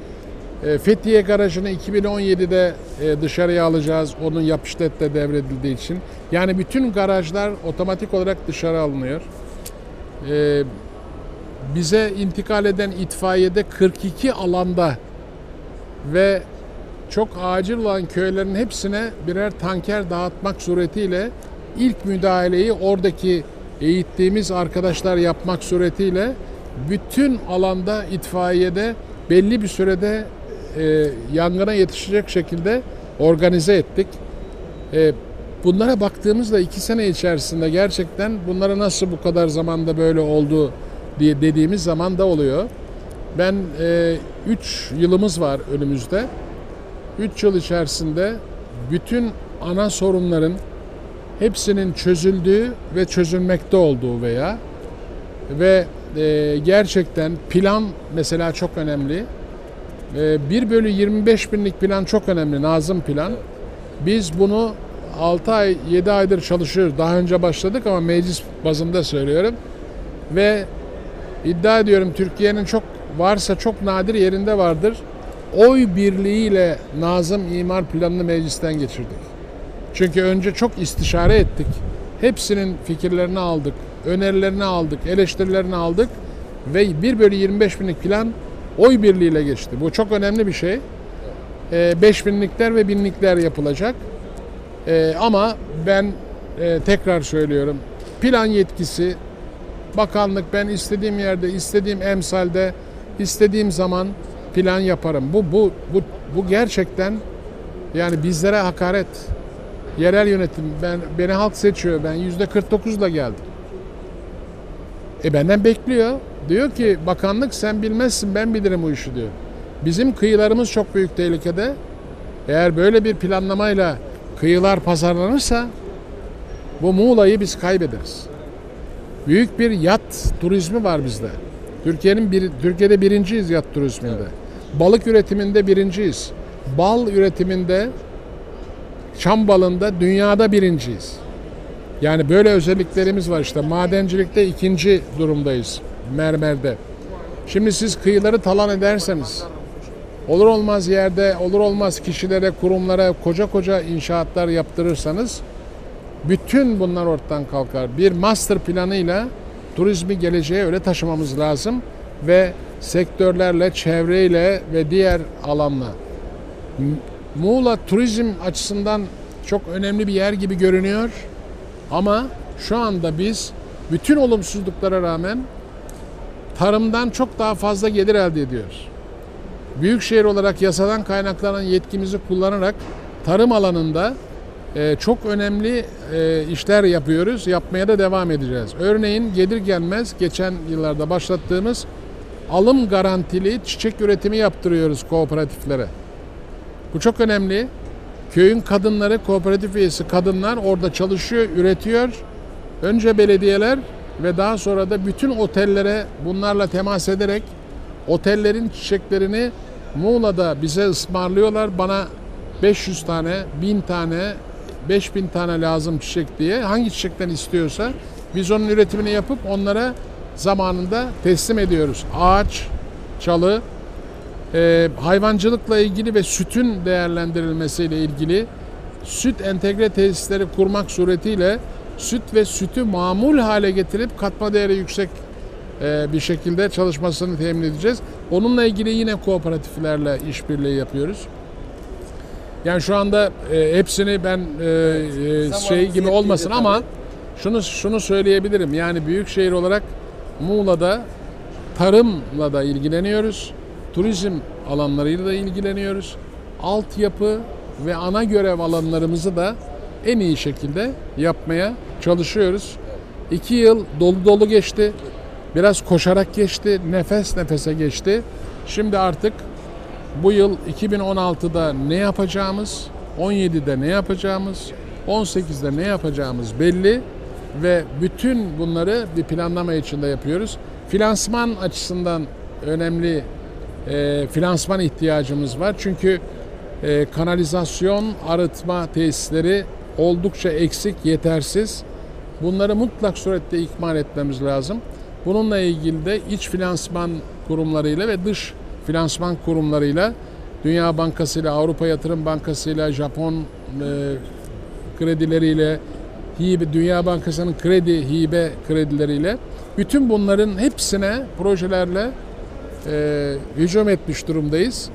E, Fethiye garajını 2017'de e, dışarıya alacağız. Onun yapışletle devredildiği için. Yani bütün garajlar otomatik olarak dışarı alınıyor. E, bize intikal eden itfaiyede 42 alanda ve çok acil olan köylerin hepsine birer tanker dağıtmak suretiyle ilk müdahaleyi oradaki eğittiğimiz arkadaşlar yapmak suretiyle bütün alanda itfaiyede belli bir sürede e, yangına yetişecek şekilde organize ettik. E, bunlara baktığımızda iki sene içerisinde gerçekten bunlara nasıl bu kadar zamanda böyle oldu diye dediğimiz zaman da oluyor. Ben 3 yılımız var önümüzde. 3 yıl içerisinde bütün ana sorunların hepsinin çözüldüğü ve çözülmekte olduğu veya ve e, gerçekten plan mesela çok önemli. E, 1 bölü 25 binlik plan çok önemli, Nazım plan. Biz bunu 6 ay, 7 aydır çalışıyoruz. Daha önce başladık ama meclis bazında söylüyorum. Ve iddia ediyorum Türkiye'nin çok varsa çok nadir yerinde vardır. Oy birliğiyle Nazım İmar Planını meclisten geçirdik. Çünkü önce çok istişare ettik. Hepsinin fikirlerini aldık, önerilerini aldık, eleştirilerini aldık ve 1 bölü 25 binlik plan oy birliğiyle geçti. Bu çok önemli bir şey. 5 binlikler ve binlikler yapılacak. Ee, ama ben e, tekrar söylüyorum. Plan yetkisi bakanlık ben istediğim yerde, istediğim emsalde, istediğim zaman plan yaparım. Bu bu bu bu gerçekten yani bizlere hakaret. Yerel yönetim ben beni halk seçiyor. Ben yüzde 49 ile geldim. E benden bekliyor. Diyor ki bakanlık sen bilmezsin ben bilirim bu işi diyor. Bizim kıyılarımız çok büyük tehlikede. Eğer böyle bir planlamayla kıyılar pazarlanırsa bu Muğla'yı biz kaybederiz. Büyük bir yat turizmi var bizde. Türkiye'nin bir, Türkiye'de birinciyiz yat turizminde. Balık üretiminde birinciyiz. Bal üretiminde çam balında dünyada birinciyiz. Yani böyle özelliklerimiz var işte. Madencilikte ikinci durumdayız mermerde. Şimdi siz kıyıları talan ederseniz olur olmaz yerde, olur olmaz kişilere, kurumlara koca koca inşaatlar yaptırırsanız bütün bunlar ortadan kalkar. Bir master planıyla turizmi geleceğe öyle taşımamız lazım ve sektörlerle, çevreyle ve diğer alanla. Muğla turizm açısından çok önemli bir yer gibi görünüyor. Ama şu anda biz bütün olumsuzluklara rağmen tarımdan çok daha fazla gelir elde ediyoruz. Büyükşehir olarak yasadan kaynaklanan yetkimizi kullanarak tarım alanında e, çok önemli e, işler yapıyoruz. Yapmaya da devam edeceğiz. Örneğin gelir gelmez geçen yıllarda başlattığımız alım garantili çiçek üretimi yaptırıyoruz kooperatiflere. Bu çok önemli. Köyün kadınları, kooperatif üyesi kadınlar orada çalışıyor, üretiyor. Önce belediyeler ve daha sonra da bütün otellere bunlarla temas ederek otellerin çiçeklerini Muğla'da bize ısmarlıyorlar. Bana 500 tane, 1000 tane, 5000 tane lazım çiçek diye hangi çiçekten istiyorsa biz onun üretimini yapıp onlara zamanında teslim ediyoruz. Ağaç, çalı, e, hayvancılıkla ilgili ve sütün değerlendirilmesiyle ilgili süt entegre tesisleri kurmak suretiyle süt ve sütü mamul hale getirip katma değeri yüksek e, bir şekilde çalışmasını temin edeceğiz. Onunla ilgili yine kooperatiflerle işbirliği yapıyoruz. Yani şu anda e, hepsini ben e, e, şey gibi olmasın ama şunu şunu söyleyebilirim. Yani büyük şehir olarak Muğla'da tarımla da ilgileniyoruz. Turizm alanlarıyla da ilgileniyoruz. Altyapı ve ana görev alanlarımızı da en iyi şekilde yapmaya çalışıyoruz. İki yıl dolu dolu geçti. Biraz koşarak geçti. Nefes nefese geçti. Şimdi artık bu yıl 2016'da ne yapacağımız, 17'de ne yapacağımız, 18'de ne yapacağımız belli ve bütün bunları bir planlama içinde yapıyoruz. Finansman açısından önemli e, finansman ihtiyacımız var. Çünkü e, kanalizasyon, arıtma tesisleri oldukça eksik, yetersiz. Bunları mutlak surette ikmal etmemiz lazım. Bununla ilgili de iç finansman kurumlarıyla ve dış finansman kurumlarıyla Dünya Bankası ile Avrupa Yatırım Bankası ile Japon e, kredileriyle hibe, Dünya Bankası'nın kredi hibe kredileriyle bütün bunların hepsine projelerle e, hücum etmiş durumdayız.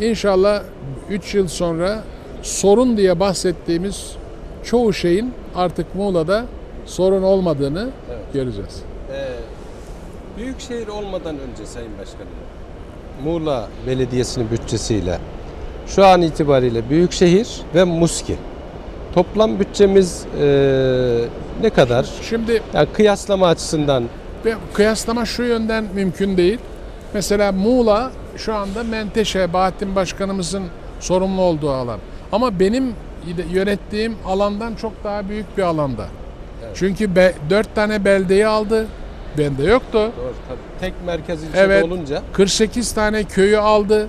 İnşallah 3 yıl sonra sorun diye bahsettiğimiz çoğu şeyin artık Muğla'da sorun olmadığını göreceğiz. Ee, Büyükşehir olmadan önce Sayın Başkanım, Muğla Belediyesi'nin bütçesiyle şu an itibariyle Büyükşehir ve Muski toplam bütçemiz e, ne kadar? Şimdi Yani kıyaslama açısından kıyaslama şu yönden mümkün değil. Mesela Muğla şu anda Menteşe, Bahattin Başkanımızın sorumlu olduğu alan. Ama benim yönettiğim alandan çok daha büyük bir alanda. Çünkü be, dört tane beldeyi aldı. Bende yoktu. doğru tabii tek merkez ilçede Evet. olunca 48 tane köyü aldı.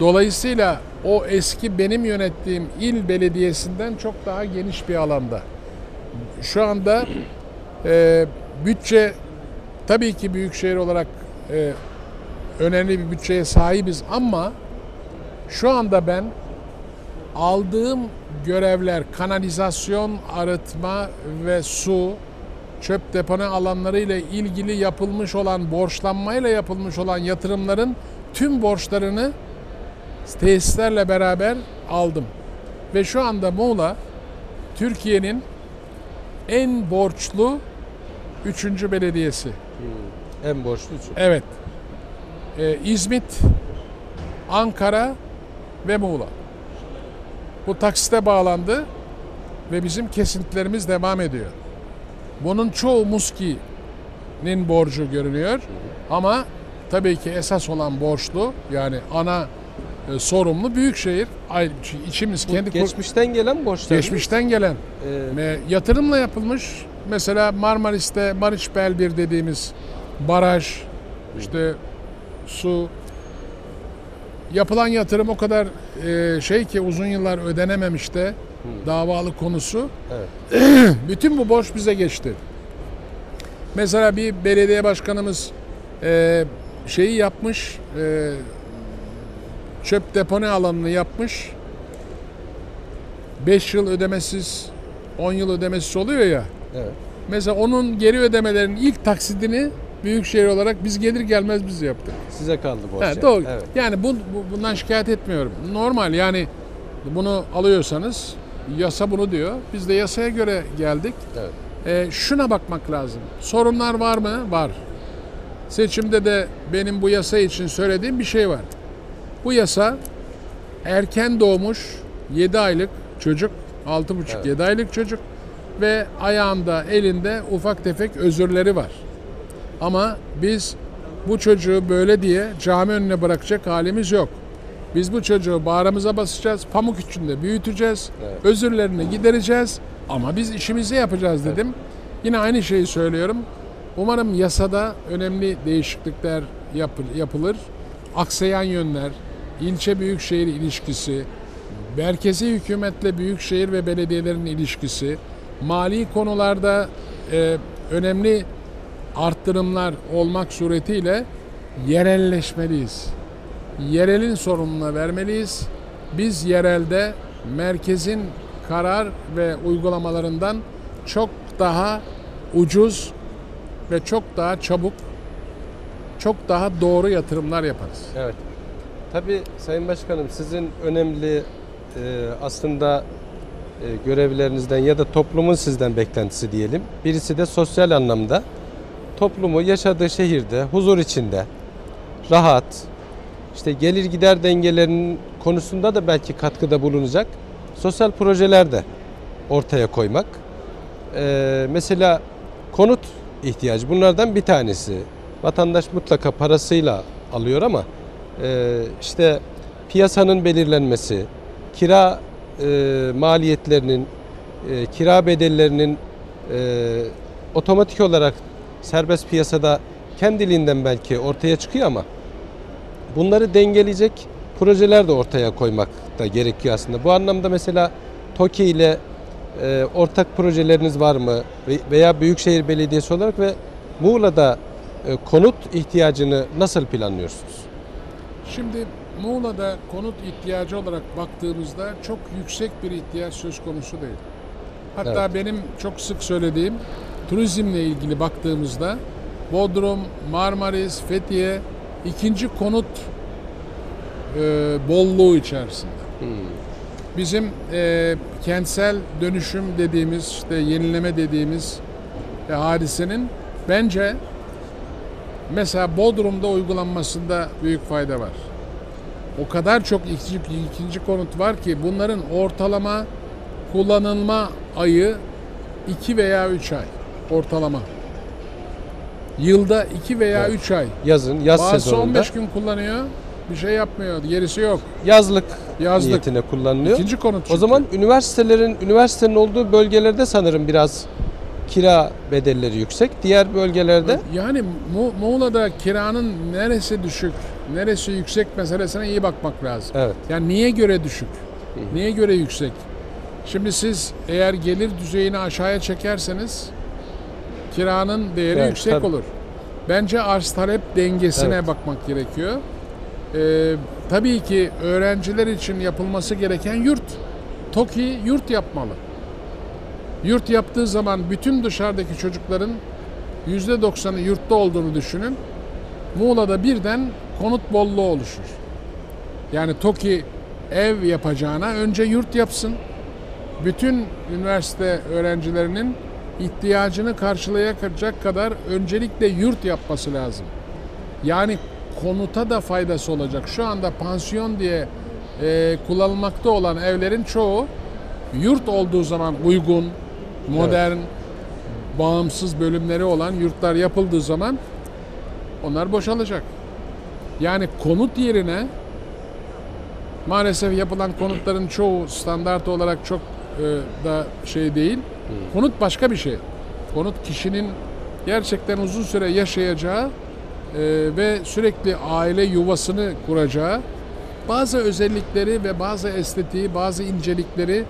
Dolayısıyla o eski benim yönettiğim il belediyesinden çok daha geniş bir alanda. Şu anda e, bütçe tabii ki büyükşehir olarak e, önemli bir bütçeye sahibiz ama şu anda ben aldığım görevler kanalizasyon, arıtma ve su, çöp depone alanları ile ilgili yapılmış olan borçlanmayla yapılmış olan yatırımların tüm borçlarını tesislerle beraber aldım. Ve şu anda Muğla Türkiye'nin en borçlu üçüncü belediyesi. En borçlu için. Evet. Ee, İzmit, Ankara ve Muğla. Bu taksite bağlandı ve bizim kesintilerimiz devam ediyor. Bunun çoğu Muski'nin borcu görünüyor ama tabii ki esas olan borçlu yani ana e, sorumlu Büyükşehir. Ay- içimiz kendi Geçmişten gelen borçlar. geçmişten gelen Ee, yatırımla yapılmış mesela Marmaris'te Mariç Belbir dediğimiz baraj işte su yapılan yatırım o kadar e, şey ki uzun yıllar ödenememiş de davalı konusu. Evet. [clears throat] Bütün bu borç bize geçti. Mesela bir belediye başkanımız e, şeyi yapmış e, çöp depone alanını yapmış 5 yıl ödemesiz 10 yıl ödemesiz oluyor ya. Evet. Mesela onun geri ödemelerinin ilk taksidini Büyükşehir olarak biz gelir gelmez biz yaptık. Size kaldı borç. Ha, yani. doğru. Evet. Yani bu, bu- bundan şikayet etmiyorum. Normal yani bunu alıyorsanız yasa bunu diyor. Biz de yasaya göre geldik. Evet. Ee, şuna bakmak lazım. Sorunlar var mı? Var. Seçimde de benim bu yasa için söylediğim bir şey var. Bu yasa erken doğmuş 7 aylık çocuk, 6,5-7 aylık çocuk ve ayağında, elinde ufak tefek özürleri var. Ama biz bu çocuğu böyle diye cami önüne bırakacak halimiz yok. Biz bu çocuğu bağrımıza basacağız, pamuk içinde büyüteceğiz, Evet. özürlerini gidereceğiz ama biz işimizi yapacağız dedim. Yine aynı şeyi söylüyorum. Umarım yasada önemli değişiklikler yapı- yapılır. Aksayan yönler, ilçe büyükşehir ilişkisi, merkezi hükümetle büyükşehir ve belediyelerin ilişkisi, mali konularda e, önemli arttırımlar olmak suretiyle yerelleşmeliyiz. Yerelin sorumluluğuna vermeliyiz. Biz yerelde merkezin karar ve uygulamalarından çok daha ucuz ve çok daha çabuk, çok daha doğru yatırımlar yaparız. Evet. Tabii Sayın Başkanım sizin önemli e, aslında görevlerinizden ya da toplumun sizden beklentisi diyelim. Birisi de sosyal anlamda toplumu yaşadığı şehirde huzur içinde, rahat, işte gelir gider dengelerinin konusunda da belki katkıda bulunacak sosyal projeler de ortaya koymak. Ee, mesela konut ihtiyacı bunlardan bir tanesi. Vatandaş mutlaka parasıyla alıyor ama e, işte piyasanın belirlenmesi, kira e, maliyetlerinin, e, kira bedellerinin e, otomatik olarak serbest piyasada kendiliğinden belki ortaya çıkıyor ama bunları dengeleyecek projeler de ortaya koymak da gerekiyor aslında. Bu anlamda mesela TOKİ ile e, ortak projeleriniz var mı? Ve- Veya Büyükşehir Belediyesi olarak ve Muğla'da e, konut ihtiyacını nasıl planlıyorsunuz? Şimdi Muğla'da konut ihtiyacı olarak baktığımızda çok yüksek bir ihtiyaç söz konusu değil. Hatta Evet. benim çok sık söylediğim turizmle ilgili baktığımızda Bodrum, Marmaris, Fethiye ikinci konut e, bolluğu içerisinde. Bizim e, kentsel dönüşüm dediğimiz, işte yenileme dediğimiz e, hadisenin bence mesela Bodrum'da uygulanmasında büyük fayda var. O kadar çok ikinci, ikinci konut var ki bunların ortalama kullanılma ayı 2 veya 3 ay ortalama. Yılda 2 veya Evet. 3 ay. Yazın, yaz Bazısı sezonunda 15 gün kullanıyor. Bir şey yapmıyor. Gerisi yok. yazlık, Yazlık. niyetine kullanılıyor. İkinci konut O çünkü. zaman üniversitelerin üniversitenin olduğu bölgelerde sanırım biraz kira bedelleri yüksek. Diğer bölgelerde Yani Mu- Muğla'da kiranın neresi düşük, neresi yüksek meselesine iyi bakmak lazım. evet. Yani niye göre düşük? Niye göre yüksek? Şimdi siz eğer gelir düzeyini aşağıya çekerseniz kiranın değeri Evet, yüksek tabii. olur. Bence arz talep dengesine Evet. bakmak gerekiyor. Ee, tabii ki öğrenciler için yapılması gereken yurt. TOKİ yurt yapmalı. Yurt yaptığı zaman bütün dışarıdaki çocukların %90'ı yurtta olduğunu düşünün. Muğla'da birden konut bolluğu oluşur. Yani TOKİ ev yapacağına önce yurt yapsın. Bütün üniversite öğrencilerinin ihtiyacını karşılayacak kadar öncelikle yurt yapması lazım. Yani konuta da faydası olacak. Şu anda pansiyon diye e, kullanılmakta olan evlerin çoğu yurt olduğu zaman uygun, modern, bağımsız bölümleri olan yurtlar yapıldığı zaman onlar boşalacak. Yani konut yerine maalesef yapılan konutların çoğu standart olarak çok e, da şey değil. Konut başka bir şey. Konut kişinin gerçekten uzun süre yaşayacağı e, ve sürekli aile yuvasını kuracağı bazı özellikleri ve bazı estetiği, bazı incelikleri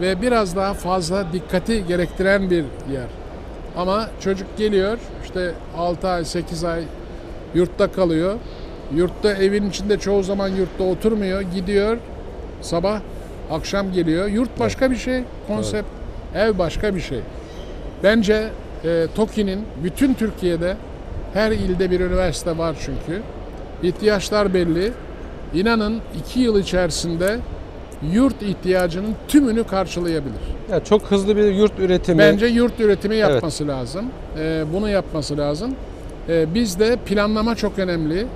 ve biraz daha fazla dikkati gerektiren bir yer. Ama çocuk geliyor işte 6 ay 8 ay yurtta kalıyor. Yurtta evin içinde çoğu zaman yurtta oturmuyor. Gidiyor sabah akşam geliyor. Yurt başka bir şey. Konsept ev başka bir şey. Bence e, TOKİ'nin bütün Türkiye'de her ilde bir üniversite var çünkü. İhtiyaçlar belli. İnanın iki yıl içerisinde yurt ihtiyacının tümünü karşılayabilir. Ya çok hızlı bir yurt üretimi. Bence yurt üretimi yapması lazım. Ee, bunu yapması lazım. Ee, bizde planlama çok önemli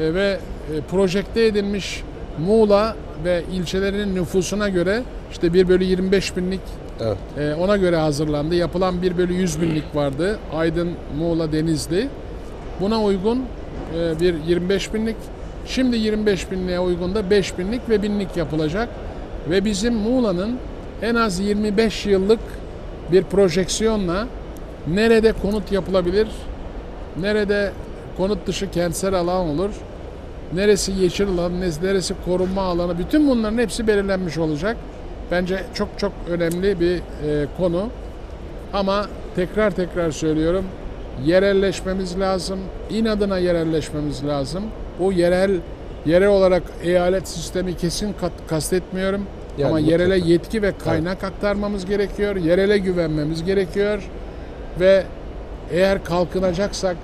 Ee, ve e, projekte edilmiş Muğla ve ilçelerinin nüfusuna göre işte 1 bölü 25 binlik Evet. e, ona göre hazırlandı. Yapılan 1 bölü 100 binlik vardı. Aydın, Muğla, Denizli. Buna uygun e, bir 25 binlik. Şimdi 25 binliğe uygun da 5 binlik ve binlik yapılacak. Ve bizim Muğla'nın en az 25 yıllık bir projeksiyonla nerede konut yapılabilir, nerede konut dışı kentsel alan olur, neresi yeşil alan, neresi korunma alanı, bütün bunların hepsi belirlenmiş olacak. Bence çok çok önemli bir e, konu. Ama tekrar tekrar söylüyorum, yerelleşmemiz lazım, inadına yerelleşmemiz lazım. Bu yerel yerel olarak eyalet sistemi kesin kat, kastetmiyorum. Yani Ama yerele mutlaka. yetki ve kaynak aktarmamız gerekiyor. Yerele güvenmemiz gerekiyor. Ve eğer kalkınacaksak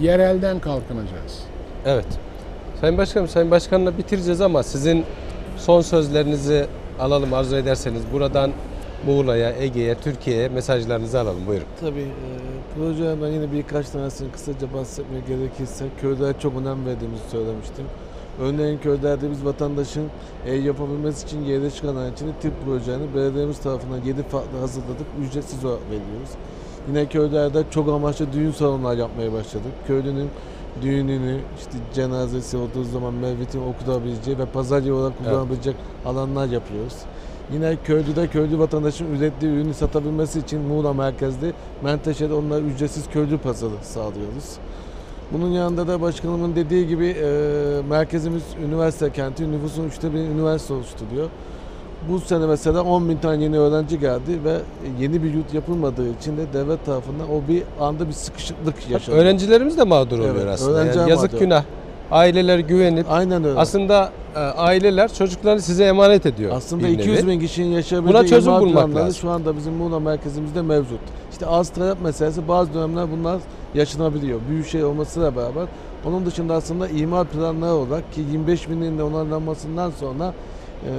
yerelden kalkınacağız. Evet. Sayın Başkanım, Sayın Başkan'la bitireceğiz ama sizin son sözlerinizi alalım arzu ederseniz. Buradan Muğla'ya, Ege'ye, Türkiye'ye mesajlarınızı alalım. Buyurun. Tabii e, projeden yine birkaç tanesini kısaca bahsetmek gerekirse köylere çok önem verdiğimizi söylemiştim. Örneğin köylerde biz vatandaşın ev yapabilmesi için yere çıkan için tip projelerini belediyemiz tarafından 7 farklı hazırladık. Ücretsiz olarak veriyoruz. Yine köylerde çok amaçlı düğün salonlar yapmaya başladık. Köylünün düğününü, işte cenazesi olduğu zaman mevlidin okutabileceği ve pazar yeri olarak kullanabilecek alanlar yapıyoruz. Yine köylüde köylü vatandaşın ürettiği ürünü satabilmesi için Muğla merkezli Menteşe'de onlara ücretsiz köylü pazarı sağlıyoruz. Bunun yanında da başkanımın dediği gibi e, merkezimiz üniversite kenti, nüfusun üçte biri üniversite oluşturuyor. Bu sene mesela 10 bin tane yeni öğrenci geldi ve yeni bir yurt yapılmadığı için de devlet tarafından o bir anda bir sıkışıklık yaşandı. Öğrencilerimiz de mağdur oluyor Evet, aslında. Yani yazık mağdur. günah. Aileler güvenip Aynen öyle. aslında e, aileler çocuklarını size emanet ediyor. Aslında bir 200 nevi. bin kişinin yaşayabildiği Buna çözüm imar bulmak planları lazım. şu anda bizim Muğla merkezimizde mevcut. İşte az talep meselesi bazı dönemler bunlar yaşanabiliyor. Büyük şey olmasıyla beraber. Onun dışında aslında imar planları olarak ki 25 binin de onarlanmasından sonra e,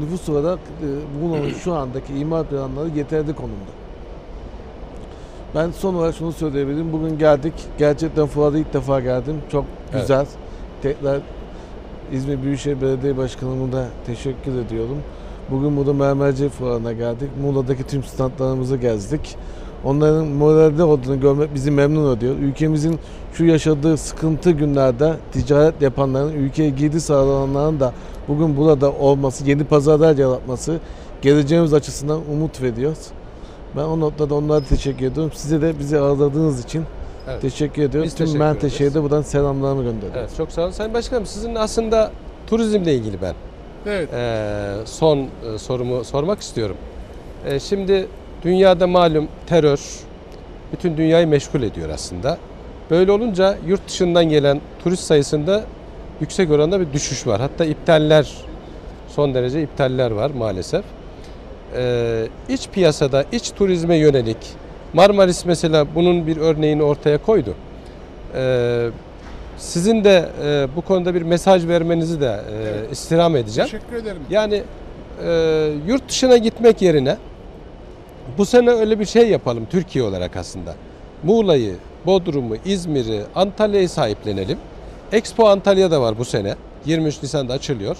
nüfus olarak e, Muğla'nın [clears throat] şu andaki imar planları yeterli konumda. Ben son olarak şunu söyleyebilirim. Bugün geldik. Gerçekten fuara ilk defa geldim. Çok Evet. Tekrar İzmir Büyükşehir Belediye Başkanı'na da teşekkür ediyorum. Bugün burada Mermerci Fuarı'na geldik. Muğla'daki tüm standlarımızı gezdik. Onların moralde olduğunu görmek bizi memnun ediyor. Ülkemizin şu yaşadığı sıkıntı günlerde ticaret yapanların, ülkeye girdi sağlayanların da bugün burada olması, yeni pazarlar yaratması geleceğimiz açısından umut veriyor. Ben o noktada onlara teşekkür ediyorum. Size de bizi ağırladığınız için Evet. teşekkür ediyorum. Biz Tüm teşekkür Menteşe'ye de buradan selamlarımı gönderiyorum. Evet, çok sağ olun. Sayın Başkanım sizin aslında turizmle ilgili ben Evet. e, son e, sorumu sormak istiyorum. E, şimdi dünyada malum terör bütün dünyayı meşgul ediyor aslında. Böyle olunca yurt dışından gelen turist sayısında yüksek oranda bir düşüş var. Hatta iptaller son derece iptaller var maalesef. E, iç piyasada iç turizme yönelik Marmaris mesela bunun bir örneğini ortaya koydu. E, sizin de e, bu konuda bir mesaj vermenizi de e, Evet. istirham edeceğim. Teşekkür ederim. Yani e, yurt dışına gitmek yerine bu sene öyle bir şey yapalım Türkiye olarak aslında. Muğla'yı, Bodrum'u, İzmir'i, Antalya'yı sahiplenelim. Expo Antalya'da var bu sene. 23 Nisan'da açılıyor.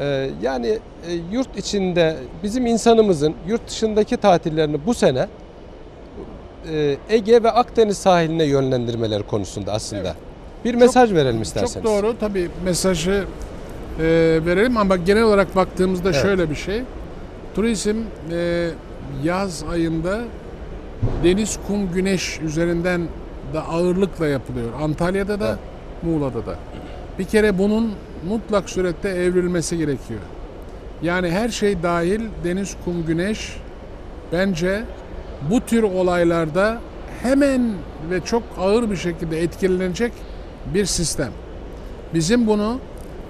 E, yani e, yurt içinde bizim insanımızın yurt dışındaki tatillerini bu sene Ege ve Akdeniz sahiline yönlendirmeleri konusunda aslında. Evet. Bir mesaj verelim isterseniz. Çok doğru. Tabii mesajı e, verelim ama genel olarak baktığımızda Evet. şöyle bir şey. Turizm e, yaz ayında deniz, kum, güneş üzerinden de ağırlıkla yapılıyor. Antalya'da da, Evet. Muğla'da da. Bir kere bunun mutlak surette evrilmesi gerekiyor. Yani her şey dahil deniz, kum, güneş bence bu tür olaylarda hemen ve çok ağır bir şekilde etkilenecek bir sistem. Bizim bunu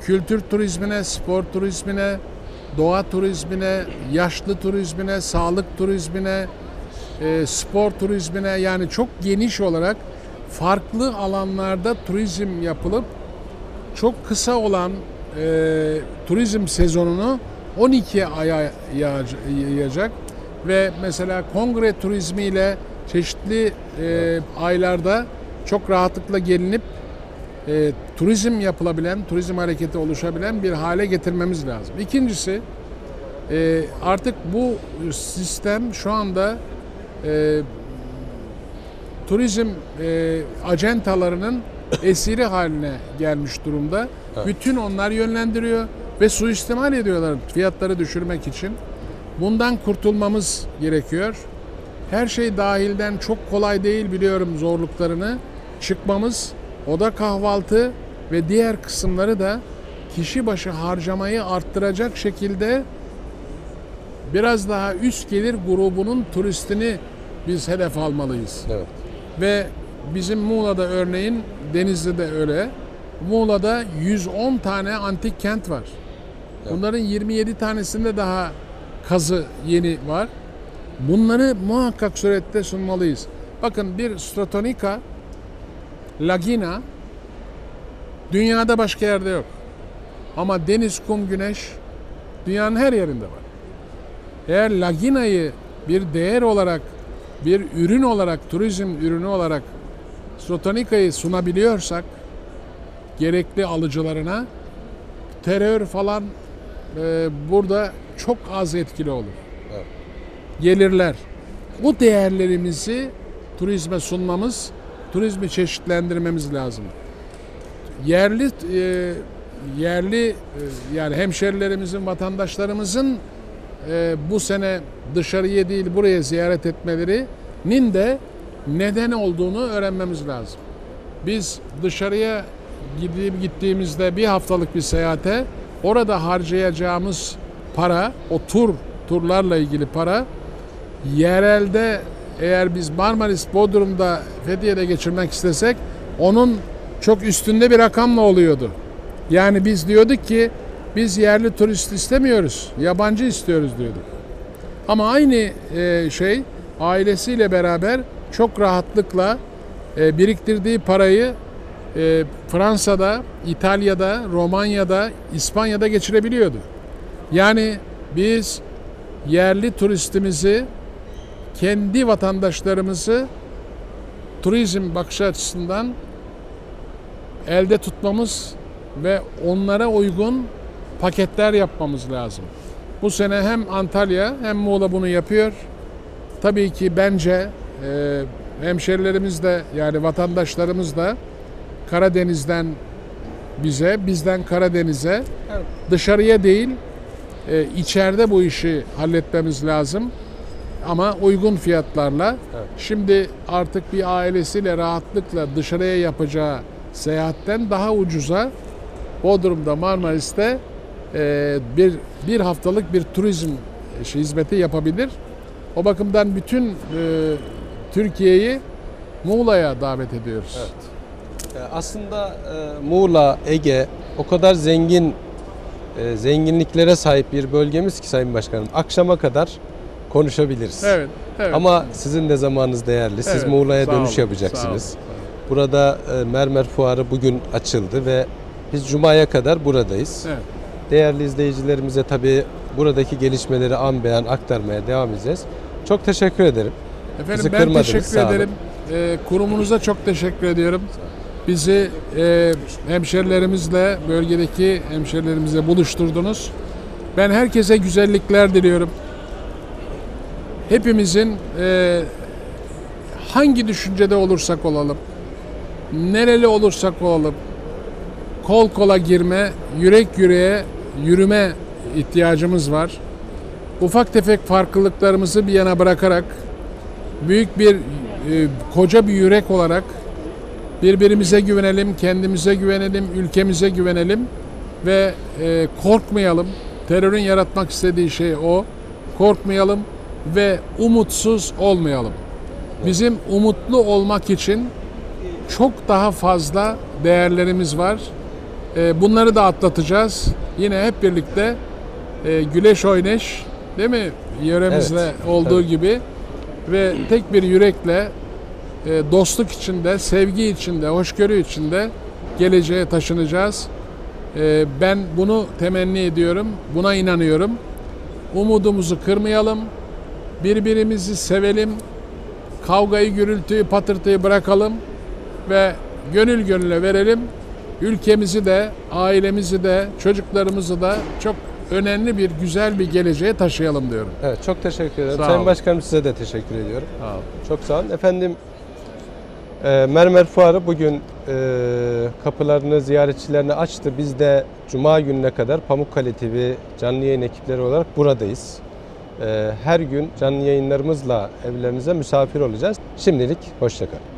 kültür turizmine, spor turizmine, doğa turizmine, yaşlı turizmine, sağlık turizmine, e, spor turizmine yani çok geniş olarak farklı alanlarda turizm yapılıp çok kısa olan e, turizm sezonunu 12 aya yağac- yayacak ve mesela kongre turizmiyle çeşitli e, aylarda çok rahatlıkla gelinip e, turizm yapılabilen, turizm hareketi oluşabilen bir hale getirmemiz lazım. İkincisi e, artık bu sistem şu anda e, turizm e, acentalarının esiri haline gelmiş durumda. Evet. Bütün onlar yönlendiriyor ve suistimal ediyorlar fiyatları düşürmek için. Bundan kurtulmamız gerekiyor. Her şey dahilden çok kolay değil biliyorum zorluklarını. Çıkmamız, oda kahvaltı ve diğer kısımları da kişi başı harcamayı arttıracak şekilde biraz daha üst gelir grubunun turistini biz hedef almalıyız. Evet. Ve bizim Muğla'da örneğin Denizli'de öyle. Muğla'da 110 tane antik kent var. Bunların 27 tanesinde daha kazı yeni var. Bunları muhakkak surette sunmalıyız. Bakın bir Stratonica Lagina dünyada başka yerde yok. Ama deniz, kum, güneş dünyanın her yerinde var. Eğer Lagina'yı bir değer olarak, bir ürün olarak, turizm ürünü olarak Strotonika'yı sunabiliyorsak gerekli alıcılarına terör falan e, burada çok az etkili olur. Evet. Gelirler. O değerlerimizi turizme sunmamız, turizmi çeşitlendirmemiz lazım. Yerli e, yerli e, yani hemşerilerimizin, vatandaşlarımızın e, bu sene dışarıya değil buraya ziyaret etmelerinin de neden olduğunu öğrenmemiz lazım. Biz dışarıya gidip gittiğimizde bir haftalık bir seyahate orada harcayacağımız para, o tur turlarla ilgili para yerelde eğer biz Marmaris Bodrum'da Fethiye'de geçirmek istesek onun çok üstünde bir rakamla oluyordu. Yani biz diyorduk ki biz yerli turist istemiyoruz, yabancı istiyoruz diyorduk. Ama aynı e, şey ailesiyle beraber çok rahatlıkla e, biriktirdiği parayı e, Fransa'da, İtalya'da, Romanya'da, İspanya'da geçirebiliyordu. Yani biz yerli turistimizi, kendi vatandaşlarımızı turizm bakış açısından elde tutmamız ve onlara uygun paketler yapmamız lazım. Bu sene hem Antalya hem Muğla bunu yapıyor. Tabii ki bence e, hemşerilerimiz de yani vatandaşlarımız da Karadeniz'den bize, bizden Karadeniz'e Evet. dışarıya değil e, içeride bu işi halletmemiz lazım. Ama uygun fiyatlarla. Evet. Şimdi artık bir ailesiyle rahatlıkla dışarıya yapacağı seyahatten daha ucuza Bodrum'da Marmaris'te e, bir bir haftalık bir turizm şey, hizmeti yapabilir. O bakımdan bütün e, Türkiye'yi Muğla'ya davet ediyoruz. Evet. E, Aslında e, Muğla, Ege o kadar zengin e, zenginliklere sahip bir bölgemiz ki Sayın Başkanım. Akşama kadar konuşabiliriz. Evet, evet. Ama sizin de zamanınız değerli. Siz Evet, Muğla'ya sağ dönüş olun, yapacaksınız. sağ olun. Burada e, Mermer Fuarı bugün açıldı ve biz Cuma'ya kadar buradayız. Evet. Değerli izleyicilerimize tabii buradaki gelişmeleri an beyan aktarmaya devam edeceğiz. Çok teşekkür ederim. Efendim Bizi ben teşekkür sağ olun. ederim. Ee, kurumunuza çok teşekkür ediyorum. Bizi e, hemşerilerimizle, bölgedeki hemşerilerimizle buluşturdunuz. Ben herkese güzellikler diliyorum. Hepimizin e, hangi düşüncede olursak olalım, nereli olursak olalım, kol kola girme, yürek yüreğe yürüme ihtiyacımız var. Ufak tefek farklılıklarımızı bir yana bırakarak büyük bir e, koca bir yürek olarak birbirimize güvenelim, kendimize güvenelim, ülkemize güvenelim ve e, korkmayalım. Terörün yaratmak istediği şey o. Korkmayalım ve umutsuz olmayalım. Bizim umutlu olmak için çok daha fazla değerlerimiz var. E, bunları da atlatacağız. Yine hep birlikte e, güleş oyneş değil mi? Yöremizde Evet, olduğu tabii. gibi ve tek bir yürekle dostluk içinde, sevgi içinde, hoşgörü içinde geleceğe taşınacağız. E, ben bunu temenni ediyorum, buna inanıyorum. Umudumuzu kırmayalım, birbirimizi sevelim, kavgayı, gürültüyü, patırtıyı bırakalım ve gönül gönüle verelim. Ülkemizi de, ailemizi de, çocuklarımızı da çok önemli bir, güzel bir geleceğe taşıyalım diyorum. Evet çok teşekkür ederim. Sağ Sayın olun. Başkanım size de teşekkür ediyorum. Çok sağ olun. Efendim e, Mermer Fuarı bugün e, kapılarını ziyaretçilerine açtı. Biz de Cuma gününe kadar Pamukkale TV canlı yayın ekipleri olarak buradayız. E, her gün canlı yayınlarımızla evlerinize misafir olacağız. Şimdilik hoşçakalın.